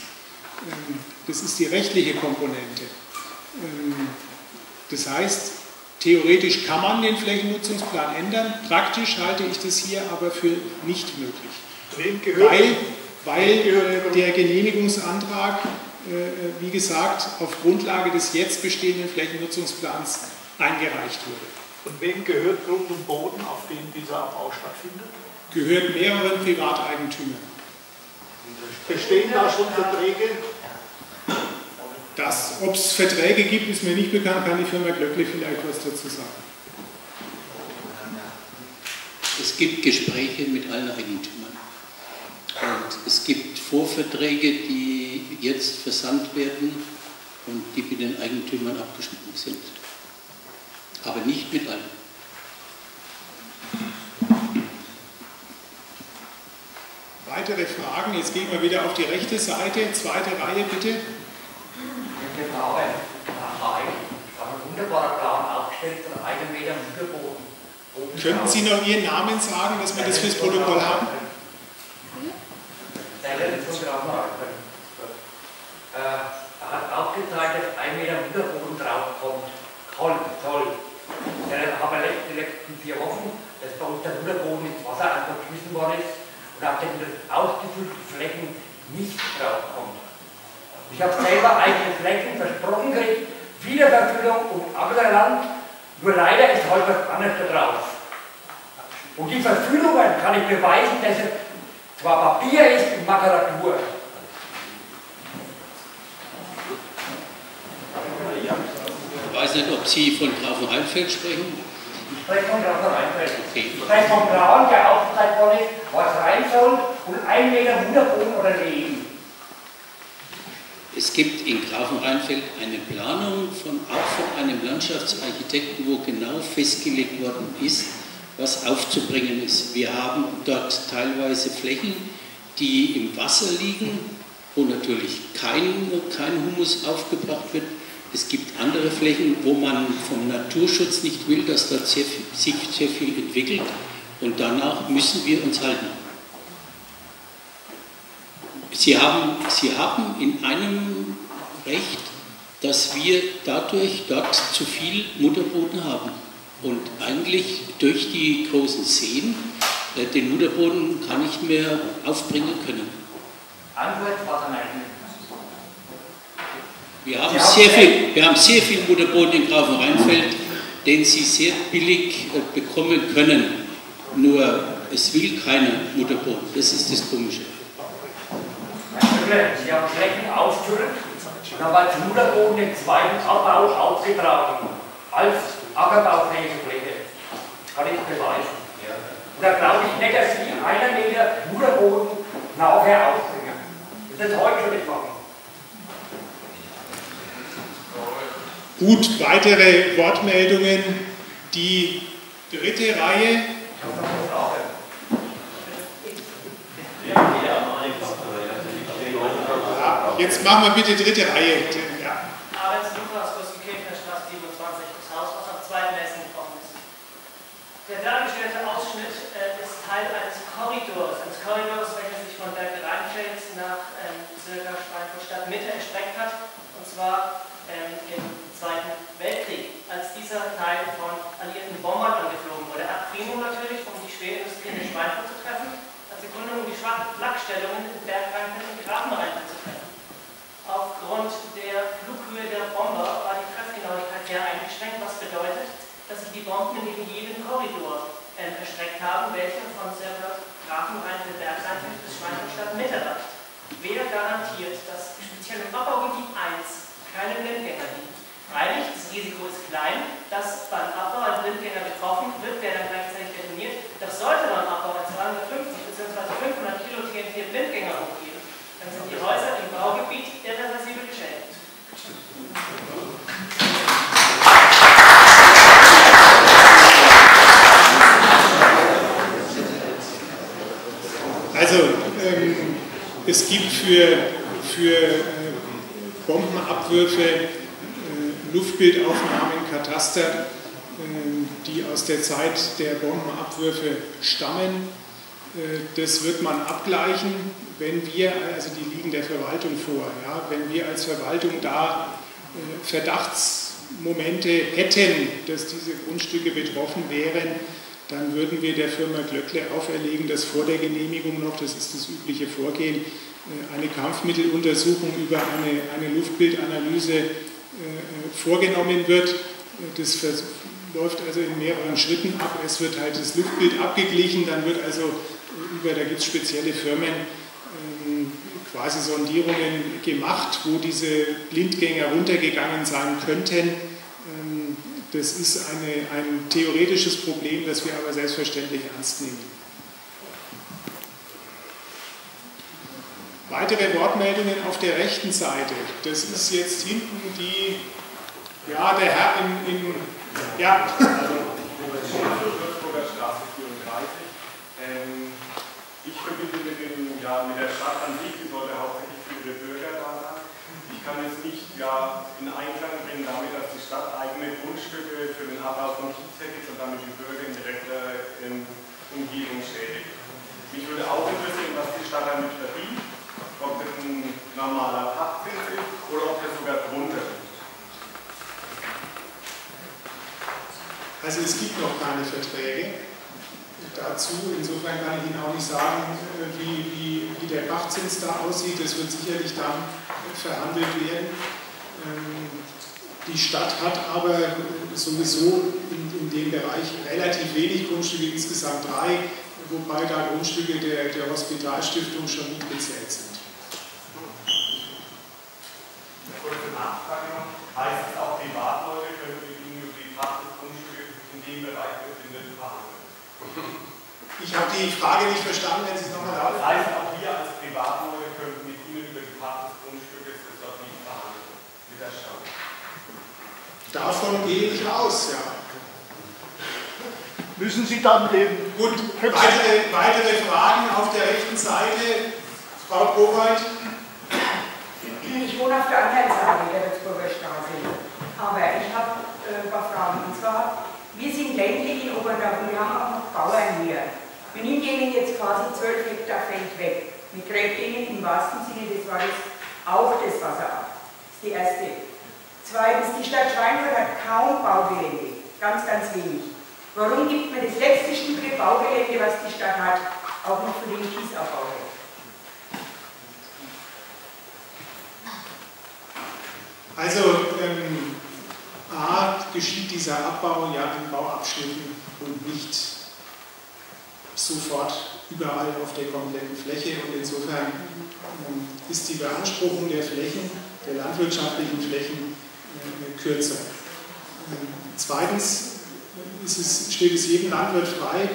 Ähm, das ist die rechtliche Komponente. Ähm, das heißt, theoretisch kann man den Flächennutzungsplan ändern, praktisch halte ich das hier aber für nicht möglich. Weil, weil der Genehmigungsantrag, äh, wie gesagt, auf Grundlage des jetzt bestehenden Flächennutzungsplans eingereicht wurde. Und wem gehört Grund und Boden, auf dem dieser Abbau stattfindet? Gehört mehreren Privateigentümern. Bestehen da schon Verträge? Ob es Verträge gibt, ist mir nicht bekannt, kann die Firma Glöckle vielleicht was dazu sagen. Es gibt Gespräche mit allen Eigentümern. Und es gibt Vorverträge, die jetzt versandt werden und die mit den Eigentümern abgesprochen sind aber nicht mit allen. Weitere Fragen? Jetzt gehen wir wieder auf die rechte Seite, zweite Reihe bitte. Eine Frage nach Hai. Ich habe einen wunderbaren Plan aufgestellt von einem Meter Unterboden. Könnten Sie noch Ihren Namen sagen, dass wir das fürs Protokoll haben? Der äh, Er hat aufgezeigt, dass ein Meter Unterboden draufkommt. Toll, toll. Der habe die letzten vier Wochen, dass bei uns der Unterboden ins Wasser einfach geschmissen worden ist und auf den ausgefüllten Flächen nicht draufkommt. Ich habe selber eigene Flächen versprochen gekriegt, Wiederverfüllung und Ackerland, nur leider ist heute was anderes da drauf. Und die Verfüllungen kann ich beweisen, dass es zwar Papier ist und Makulatur. Ich weiß nicht, ob Sie von Grafenrheinfeld sprechen? Ich spreche von Grafenrheinfeld. Okay. Ich spreche vom Plan, der aufgezeigt worden ist, was rein soll und ein Meter Unterboden oder Leben. Es gibt in Grafenrheinfeld eine Planung von, auch von einem Landschaftsarchitekten, wo genau festgelegt worden ist, was aufzubringen ist. Wir haben dort teilweise Flächen, die im Wasser liegen, wo natürlich kein, kein Humus aufgebracht wird. Es gibt andere Flächen, wo man vom Naturschutz nicht will, dass dort sehr, sich sehr viel entwickelt und danach müssen wir uns halten. Sie haben, Sie haben in einem Recht, dass wir dadurch dort zu viel Mutterboden haben und eigentlich durch die großen Seen äh, den Mutterboden gar nicht mehr aufbringen können. Antwort war dann wir haben, sehr viel, wir haben sehr viel Mutterboden in Grafenrheinfeld, den Sie sehr billig äh, bekommen können. Nur es will keiner Mutterboden. Das ist das Komische. Sie haben Flächen ausgedrückt und haben als Mutterboden den zweiten Abbau aufgetragen. Als ackerbaufähige Fläche. Kann ich beweisen. Und da glaube ich nicht, dass Sie einer Meter Mutterboden nachher aufbringen. Das ist heute schon nicht machen. Gut, weitere Wortmeldungen. Die dritte Reihe. Ja, jetzt machen wir bitte dritte Reihe. Ja. Ahrens Lukas, Kirchner Straße 27, das Haus, was am 2. März gebrochen ist. Der dargestellte Ausschnitt äh, ist Teil eines Korridors, eines Korridors, welcher sich von Berg Rheinfeld nach ähm, Silber, Schweinfurt Mitte erstreckt hat, und zwar ähm, im Zweiten Weltkrieg, als dieser Teil von alliierten Bombern angeflogen wurde. A primo natürlich, um die Schwerindustrie in Schweinfurt zu treffen, als Sekunde, um die Flakstellungen in Bergrheinfeld und Grafenrheinfeld zu treffen. Aufgrund der Flughöhe der Bomber war die Treffgenauigkeit sehr eingeschränkt, was bedeutet, dass sich die Bomben in jeden Korridor äh, erstreckt haben, welcher von circa Grafenrheinfeld, Bergrheinfeld bis Schweinfurt Mitte reicht. Wer garantiert, dass speziell im Abbaugebiet 1 keine Blindgänger liegen? Freilich, das Risiko ist klein, dass beim Abbau ein Blindgänger getroffen wird, der dann gleichzeitig detoniert. Doch sollte beim Abbau ein 250 bzw. 500 Kilo TNT Blindgänger hochgehen, dann sind die Häuser im Baugebiet irreversibel geschädigt. Es gibt für, für äh, Bombenabwürfe äh, Luftbildaufnahmen, Kataster, äh, die aus der Zeit der Bombenabwürfe stammen. Das wird man abgleichen, wenn wir, also die liegen der Verwaltung vor, ja, wenn wir als Verwaltung da Verdachtsmomente hätten, dass diese Grundstücke betroffen wären, dann würden wir der Firma Glöckle auferlegen, dass vor der Genehmigung noch, das ist das übliche Vorgehen, äh, eine Kampfmitteluntersuchung über eine, eine Luftbildanalyse äh, vorgenommen wird. Das läuft also in mehreren Schritten ab. Es wird halt das Luftbild abgeglichen, dann wird also über, da gibt es spezielle Firmen, ähm, quasi Sondierungen gemacht, wo diese Blindgänger runtergegangen sein könnten. Das ist eine, ein theoretisches Problem, das wir aber selbstverständlich ernst nehmen. Weitere Wortmeldungen auf der rechten Seite. Das ist jetzt hinten die, ja, der Herr in, in ja. Also, Straße 34. Ähm, ich verbinde mit, ja, mit der Stadt an sich, die sollte hauptsächlich für ihre Bürger da sein. Ich kann nicht ja, in Einklang bringen damit, dass die Stadt eigene Grundstücke für den Abbau von Kiez hätte und damit die Bürger in direkter ähm, Umgebung schädigt. Mich würde auch interessieren, was die Stadt damit verdient ob das ein normaler Pachtzins ist oder ob das sogar drunter ist. Also es gibt noch keine Verträge dazu. Insofern kann ich Ihnen auch nicht sagen, äh, wie, wie, wie der Pachtzins da aussieht. Das wird sicherlich dann verhandelt werden. Ähm, die Stadt hat aber sowieso in, in dem Bereich relativ wenig Grundstücke, insgesamt drei, wobei da Grundstücke der, der Hospitalstiftung schon mitgezählt sind. Eine Kurze Nachfrage noch. Heißt es auch Privatleute können gegenüber die Pacht des Grundstückes in dem Bereich befinden? verhandeln? Ich habe die Frage nicht verstanden, wenn Sie es nochmal aufnehmen. Gehe ich aus, ja. Müssen Sie dann den. Gut, weitere, weitere Fragen auf der rechten Seite. Frau Kowald. Ich wohne auf der anderen Seite der Würzburger Straße. Aber ich habe äh, ein paar Fragen. Und zwar, wir sind ländlich in Oberndorf und wir haben auch noch Bauern hier. Wir nehmen denen jetzt quasi 12 Hektar Feld weg. Wir gräbt denen im wahrsten Sinne des Wortes auch das Wasser ab. Das ist die erste. Zweitens, die Stadt Schweinfurt hat kaum Baugelände. Ganz, ganz wenig. Warum gibt man das letzte Stück Baugelände, was die Stadt hat, auch noch für den Kiesabbau weg? Also, ähm, A, geschieht dieser Abbau ja in Bauabschnitten und nicht sofort überall auf der kompletten Fläche. Und insofern ähm, ist die Beanspruchung der Flächen, der landwirtschaftlichen Flächen, kürzer. Zweitens es, steht es jedem Landwirt frei,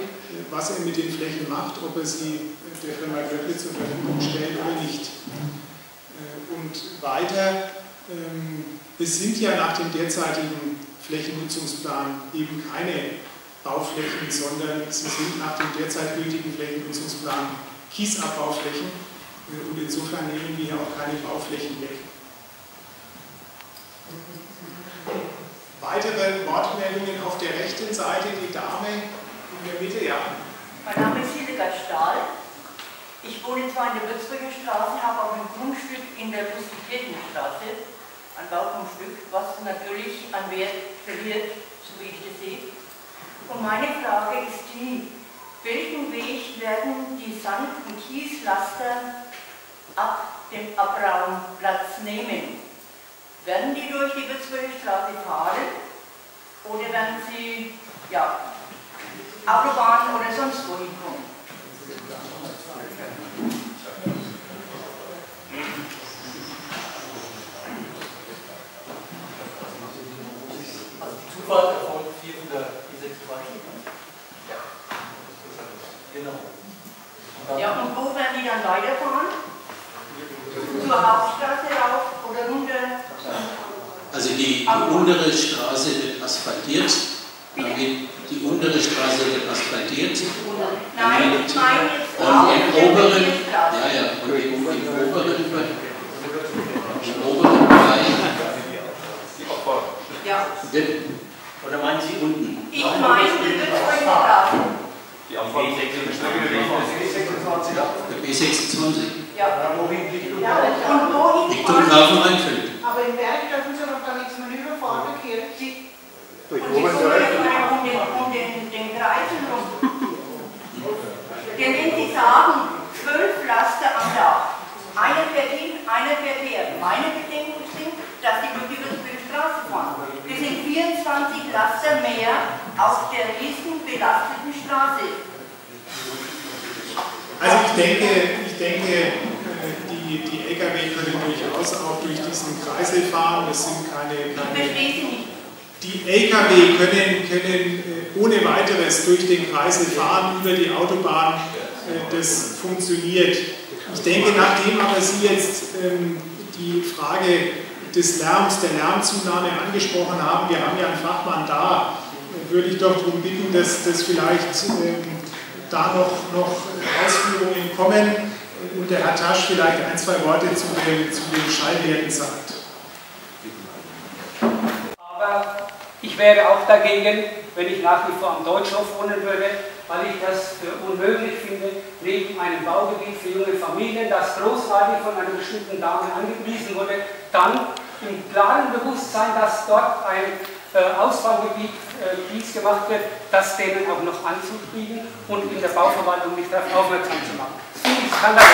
was er mit den Flächen macht, ob er sie der Firma Göttl zur Verfügung stellt oder nicht. Äh, und weiter, ähm, es sind ja nach dem derzeitigen Flächennutzungsplan eben keine Bauflächen, sondern sie sind nach dem derzeit gültigen Flächennutzungsplan Kiesabbauflächen äh, und insofern nehmen wir auch keine Bauflächen weg. Weitere Wortmeldungen auf der rechten Seite, die Dame in der Mitte, ja. Mein Name ist Hildegard Stahl. Ich wohne zwar in der Würzburger Straße, habe auch ein Grundstück in der Lustigkirchenstraße, ein Baugrundstück, was natürlich an Wert verliert, so wie ich das sehe. Und meine Frage ist die, welchen Weg werden die Sand- und Kieslaster ab dem Abraumplatz nehmen? Werden die durch die Würzburger Straße fahren oder werden sie ja, Autobahn oder sonst wohin kommen? Also die Zufahrt erfolgt von der E26. Ja. Genau. Und Ja, und wo werden die dann weiterfahren? Zur Hauptstraße rauf oder runter? Also die, die untere Straße wird asphaltiert. Damit die untere Straße wird asphaltiert. Nein, ich meine jetzt Und im der oberen, ja, ja, und im, im oberen, im oberen Bereich Ja. wird, oder meinen Sie unten? Ich meine die. Die am B26, Der B26. Ja. wohin liegt und wohin Liegt um Grafenrheinfeld. Aber im Berg dürfen Sie noch gar nichts Manöver fahren, Verkehr. Und die Sonne um den, um den, den Kreisen rum. Denn wenn Sie sagen, zwölf Laster am Tag, einer fährt hin, einer fährt her. Meine Bedenken sind, dass die durch die Würzburger Straße fahren. Das sind 24 Laster mehr auf der riesen belasteten Straße. Also ich denke, ich denke die, die Lkw können durchaus auch durch diesen Kreisel fahren. Das sind keine, keine. Die Lkw können, können äh, ohne weiteres durch den Kreisel fahren, über die Autobahn. Äh, Das funktioniert. Ich denke, nachdem aber Sie jetzt ähm, die Frage des Lärms, der Lärmzunahme angesprochen haben, wir haben ja einen Fachmann da, äh, würde ich doch darum bitten, dass, dass vielleicht ähm, da noch, noch Ausführungen kommen und der Herr Tasch vielleicht ein, zwei Worte zu den, zu den Schallwerten sagt. Aber ich wäre auch dagegen, wenn ich nach wie vor am Deutschhof wohnen würde, weil ich das für unmöglich finde, neben einem Baugebiet für junge Familien, das großartig von einer bestimmten Dame angewiesen wurde, dann im klaren Bewusstsein, dass dort ein äh, Ausbaugebiet äh, dies gemacht wird, das denen auch noch anzubieten und in der Bauverwaltung nicht darauf aufmerksam zu machen. Skandalös.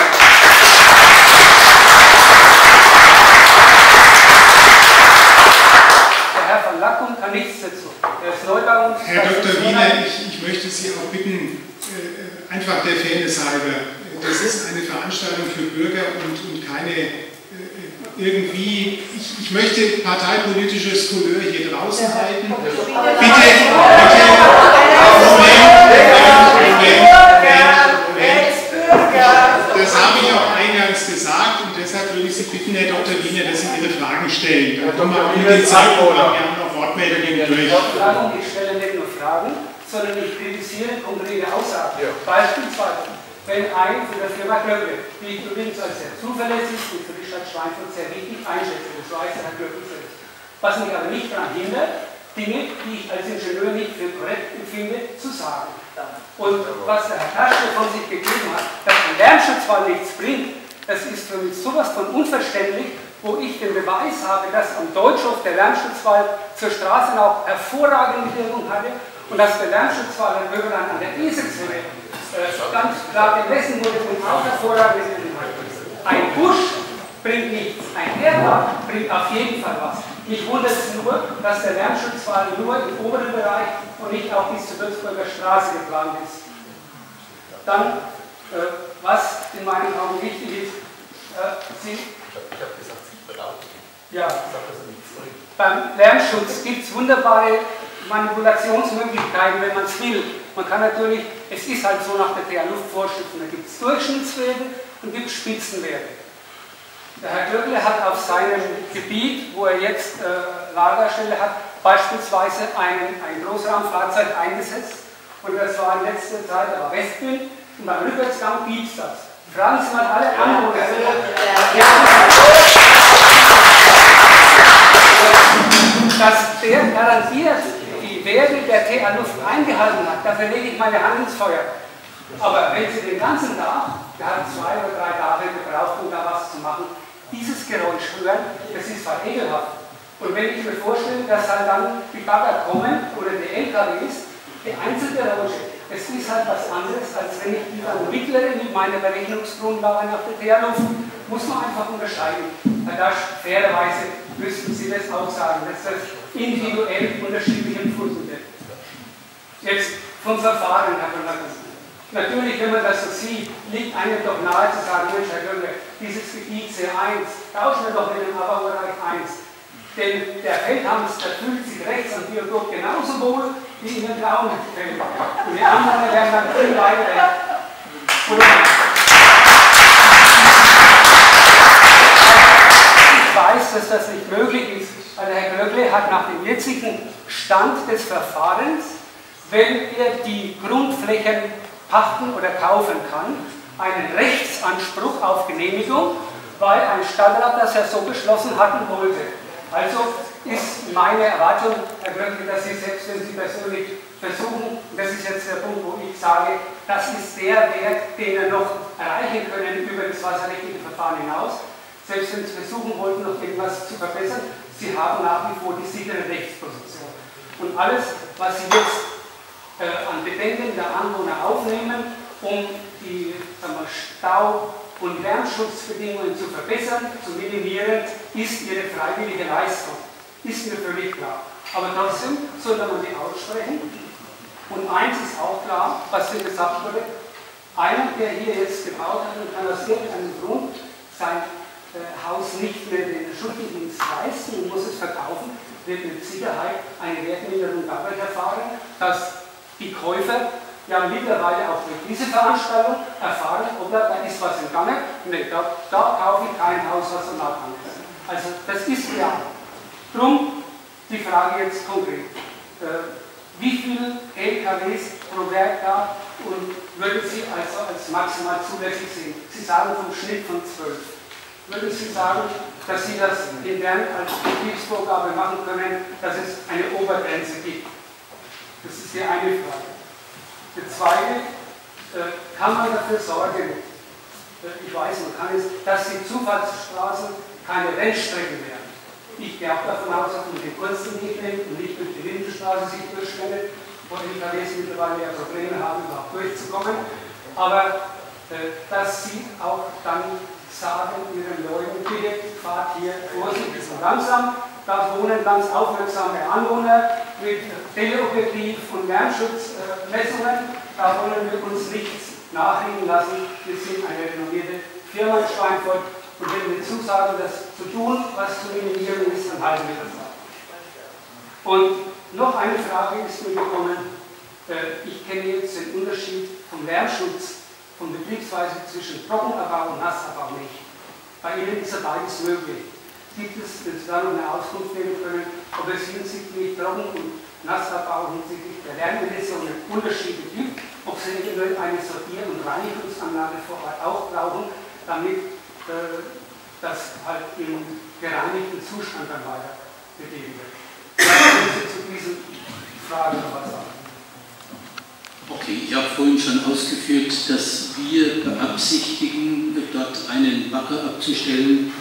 Der Herr von Lackum kann nichts dazu. Er ist neu bei uns. Herr Dr. Wiener, ich, ich möchte Sie auch bitten, äh, einfach der Fairness halber, das ist eine Veranstaltung für Bürger und, und keine äh, irgendwie, ich, ich möchte parteipolitisches Couleur hier draußen halten. Bitte, bitte, Moment, Moment, Moment, Weiteres gesagt und deshalb würde ich Sie bitten, Herr Dr. Wiener, dass Sie Ihre Fragen stellen. Dann kommen wir auch mit den Zeitungen, wir haben noch Wortmeldungen durch. Ich stelle nicht nur Fragen, sondern ich kritisiere konkrete Aussagen. Ja. Beispielsweise, wenn ein von der Firma Glöckle, die ich übrigens als sehr zuverlässig und für die Stadt Schweinfurt sehr wichtig einschätze, das weiß Herr Glöckle selbst, was mich aber nicht daran hindert, Dinge, die ich als Ingenieur nicht für korrekt empfinde, zu sagen. Und was der Herr Taschke von sich gegeben hat, dass ein Lärmschutzwall nichts bringt, das ist für mich sowas von unverständlich, wo ich den Beweis habe, dass am Deutschhof der Lärmschutzwall zur Straße auch hervorragende Wirkung hatte und dass der Lärmschutzwall in Böhmerland an der Eselshöhe äh, ganz klar gemessen wurde und auch hervorragende Wirkung hatte. Ein Busch bringt nichts, ein Erdbach bringt auf jeden Fall was. Mich wundert es nur, dass der Lärmschutzwall nur im oberen Bereich und nicht auch bis zur Würzburger Straße geplant ist. Dann, äh, was in meinen Augen wichtig ist, äh, sind. Ich habe gesagt, Sie beraten. Ja. Beim Lärmschutz gibt es wunderbare Manipulationsmöglichkeiten, wenn man es will. Man kann natürlich, es ist halt so nach der TH-Luftvorschrift, da gibt es Durchschnittswerte und gibt Spitzenwerte. Der Herr Glöckle hat auf seinem Gebiet, wo er jetzt äh, Lagerstelle hat, beispielsweise ein, ein Großraumfahrzeug eingesetzt. Und das war in letzter Zeit der Westbild. Und beim Rückwärtsgang gibt es das. Fragen Sie mal alle Anwohner. Ja. Dass der garantiert die Werte der TA Luft eingehalten hat, dafür lege ich meine Hand ins Feuer. Aber wenn Sie den ganzen Tag, der hat zwei oder drei Tage gebraucht, um da was zu machen, dieses Geräusch hören, das ist ekelhaft. Und wenn ich mir vorstelle, dass halt dann die Bagger kommen oder die LKWs, die Einzelgeräusche, es ist halt was anderes, als wenn ich die dann mittlere mit meiner Berechnungsgrundlage nach der Teerluft, muss man einfach unterscheiden. Dasch, fairerweise müssten Sie das auch sagen, dass das individuell unterschiedlich empfunden wird. Jetzt vom Verfahren, Herr Lacken. Natürlich, wenn man das so sieht, liegt einem doch nahe zu sagen, Mensch, Herr Gömme, dieses Gebiet C1, tauschen wir doch mit dem Abbaubereich 1. Denn der Feldhamster fühlt sich rechts am Biotop genauso wohl wie in den blauen Feldern. Und die anderen werden dann viel weiter. Ich weiß, dass das nicht möglich ist, der Herr Glöckle hat nach dem jetzigen Stand des Verfahrens, wenn er die Grundflächen pachten oder kaufen kann, einen Rechtsanspruch auf Genehmigung, weil ein Stadtrat das ja so beschlossen hatten wollte. Also ist meine Erwartung, Herr Glöckle, dass Sie selbst, wenn Sie persönlich versuchen, das ist jetzt der Punkt, wo ich sage, das ist der Wert, den wir noch erreichen können über das wasserrechtliche Verfahren hinaus, selbst wenn Sie versuchen wollten, noch irgendwas zu verbessern, Sie haben nach wie vor die sichere Rechtsposition. Und alles, was Sie jetzt an Bedenken der Anwohner aufnehmen, um die wir, Stau- und Lärmschutzbedingungen zu verbessern, zu minimieren, ist ihre freiwillige Leistung. Ist mir völlig klar. Aber trotzdem sollte man die aussprechen. Und eins ist auch klar, was hier gesagt wurde, einer, der hier jetzt gebaut hat und kann aus irgendeinem Grund sein äh, Haus nicht mehr den Schulddienst leisten und muss es verkaufen, wird mit Sicherheit eine Wertminderung dadurch erfahren, dass die Käufer ja mittlerweile auch durch diese Veranstaltung erfahren, ob da, ist was im Gange. Nee, da, da kaufe ich kein Haus, was nah dran ist. Also das ist ja. Drum die Frage jetzt konkret. Äh, wie viele LKWs pro Werk da und würden Sie also als maximal zulässig sehen? Sie sagen vom Schnitt von 12. Würden Sie sagen, dass Sie das intern als Betriebsvorgabe machen können, dass es eine Obergrenze gibt? Das ist die eine Frage. Die zweite, äh, kann man dafür sorgen, äh, ich weiß, man kann es, dass die Zufahrtsstraßen keine Rennstrecken werden. Ich gehe auch davon aus, dass man den kurzen Weg nimmt und nicht durch die Lindenstraße sich durchschnellt, wo die LKWs mittlerweile ja Probleme haben, überhaupt durchzukommen. Aber äh, dass sie auch dann sagen ihren Leuten, bitte fahrt hier vorsichtig und langsam, da wohnen ganz aufmerksame Anwohner mit Teleobjektiv und Lärmschutzmessungen. Da wollen wir uns nichts nachreden lassen. Wir sind eine renommierte Firma in Schweinfurt und wenn wir zusagen, das zu tun, was zu minimieren ist, dann halten wir das auch. Und noch eine Frage ist mir gekommen. Äh, ich kenne jetzt den Unterschied vom Lärmschutz, von Betriebsweise zwischen Trockenabbau und Nassabbau nicht. Bei Ihnen ist ja beides möglich. Gibt es, wenn Sie da noch eine Auskunft geben können, ob es hinsichtlich Trocken- und Nassabbau hinsichtlich der Lärmemissionen Unterschiede gibt, ob Sie eventuell eine Sortier- und Reinigungsanlage vor Ort auch brauchen, damit äh, das halt im gereinigten Zustand dann weiter begeben wird. Können Sie zu diesen Fragen noch was sagen? Okay, ich habe vorhin schon ausgeführt, dass wir beabsichtigen, dort einen Bagger abzustellen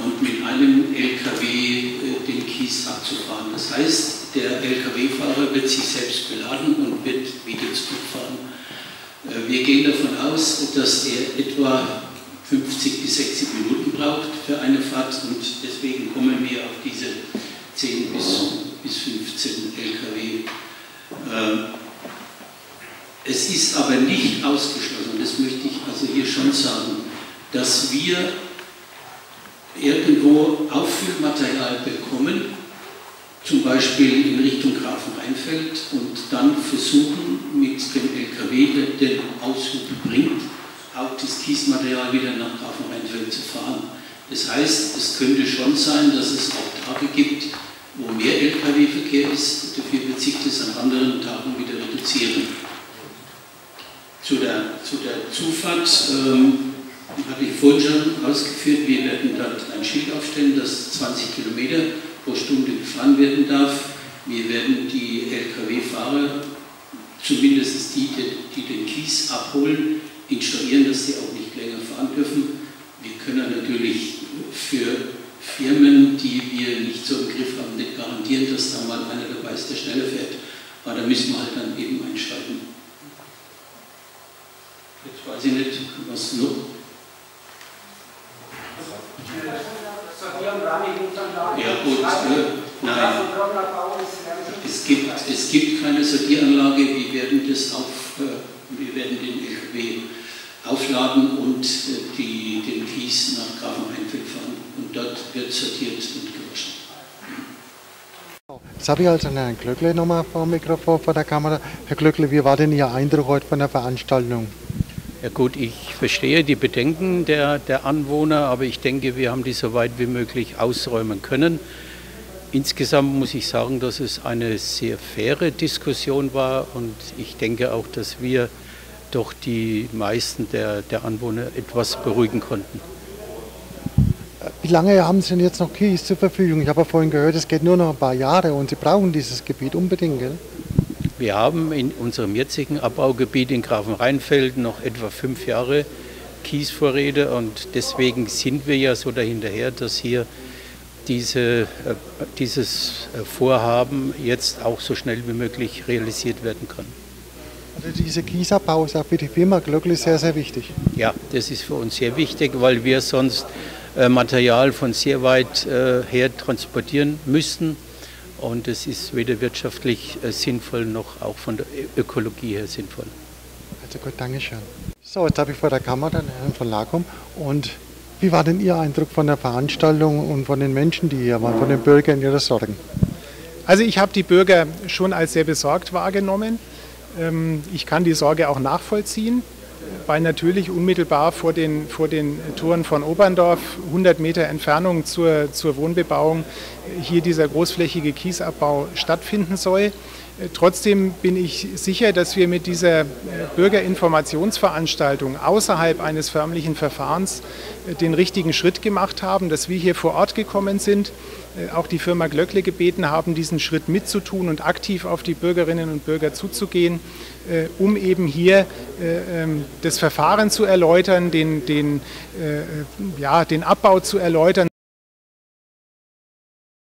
und mit einem LKW äh, den Kies abzufahren. Das heißt, der LKW-Fahrer wird sich selbst beladen und wird wieder zurückfahren. Äh, wir gehen davon aus, dass er etwa 50 bis 60 Minuten braucht für eine Fahrt und deswegen kommen wir auf diese 10 bis, bis 15 LKW. Es ist aber nicht ausgeschlossen, das möchte ich also hier schon sagen, dass wir irgendwo Auffüllmaterial bekommen, zum Beispiel in Richtung Grafenrheinfeld und dann versuchen mit dem LKW, der den Aushub bringt, auch das Kiesmaterial wieder nach Grafenrheinfeld zu fahren. Das heißt, es könnte schon sein, dass es auch Tage gibt, wo mehr Lkw-Verkehr ist, dafür wird sich das an anderen Tagen wieder reduzieren. Zu der, zu der Zufahrt ähm, hatte ich vorhin schon ausgeführt, wir werden dort ein Schild aufstellen, das 20 Kilometer pro Stunde gefahren werden darf. Wir werden die Lkw-Fahrer, zumindest die, die den Kies abholen, instruieren, dass sie auch nicht länger fahren dürfen. Wir können natürlich für Firmen, die wir nicht so im Griff haben, nicht garantieren, dass da mal einer dabei ist, der schneller fährt. Aber da müssen wir halt dann eben einschalten. Jetzt weiß ich nicht, was noch. Ja gut, äh, nein. Es gibt, es gibt keine Sortieranlage, wir werden, das auf, äh, wir werden den LKW aufladen und äh, die, den Kies nach Grafenrheinfeld fahren. Und dort wird sortiert und gewaschen. Jetzt habe ich also Herrn Glöckle nochmal vor dem Mikrofon vor der Kamera. Herr Glöckle, wie war denn Ihr Eindruck heute von der Veranstaltung? Ja gut, ich verstehe die Bedenken der, der Anwohner, aber ich denke, wir haben die so weit wie möglich ausräumen können. Insgesamt muss ich sagen, dass es eine sehr faire Diskussion war und ich denke auch, dass wir doch die meisten der, der Anwohner etwas beruhigen konnten. Wie lange haben Sie denn jetzt noch Kies zur Verfügung? Ich habe ja vorhin gehört, es geht nur noch ein paar Jahre und Sie brauchen dieses Gebiet unbedingt, gell? Wir haben in unserem jetzigen Abbaugebiet in Grafenrheinfeld noch etwa fünf Jahre Kiesvorräte und deswegen sind wir ja so dahinterher, dass hier diese, äh, dieses äh, Vorhaben jetzt auch so schnell wie möglich realisiert werden kann. Also dieser Kiesabbau ist auch für die Firma Glöckle sehr, sehr wichtig. Ja, das ist für uns sehr wichtig, weil wir sonst äh, Material von sehr weit her transportieren müssten. Und es ist weder wirtschaftlich äh, sinnvoll noch auch von der Ökologie her sinnvoll. Also gut, Dankeschön. So, jetzt habe ich vor der Kamera den Herrn von Lacum. Und wie war denn Ihr Eindruck von der Veranstaltung und von den Menschen, die hier waren, von den Bürgern Ihrer Sorgen? Also ich habe die Bürger schon als sehr besorgt wahrgenommen. Ähm, ich kann die Sorge auch nachvollziehen weil natürlich unmittelbar vor den, vor den Toren von Oberndorf, 100 Meter Entfernung zur, zur Wohnbebauung, hier dieser großflächige Kiesabbau stattfinden soll. Trotzdem bin ich sicher, dass wir mit dieser Bürgerinformationsveranstaltung außerhalb eines förmlichen Verfahrens den richtigen Schritt gemacht haben, dass wir hier vor Ort gekommen sind, auch die Firma Glöckle gebeten haben, diesen Schritt mitzutun und aktiv auf die Bürgerinnen und Bürger zuzugehen, um eben hier ähm, das Verfahren zu erläutern, den, den, ja, den Abbau zu erläutern.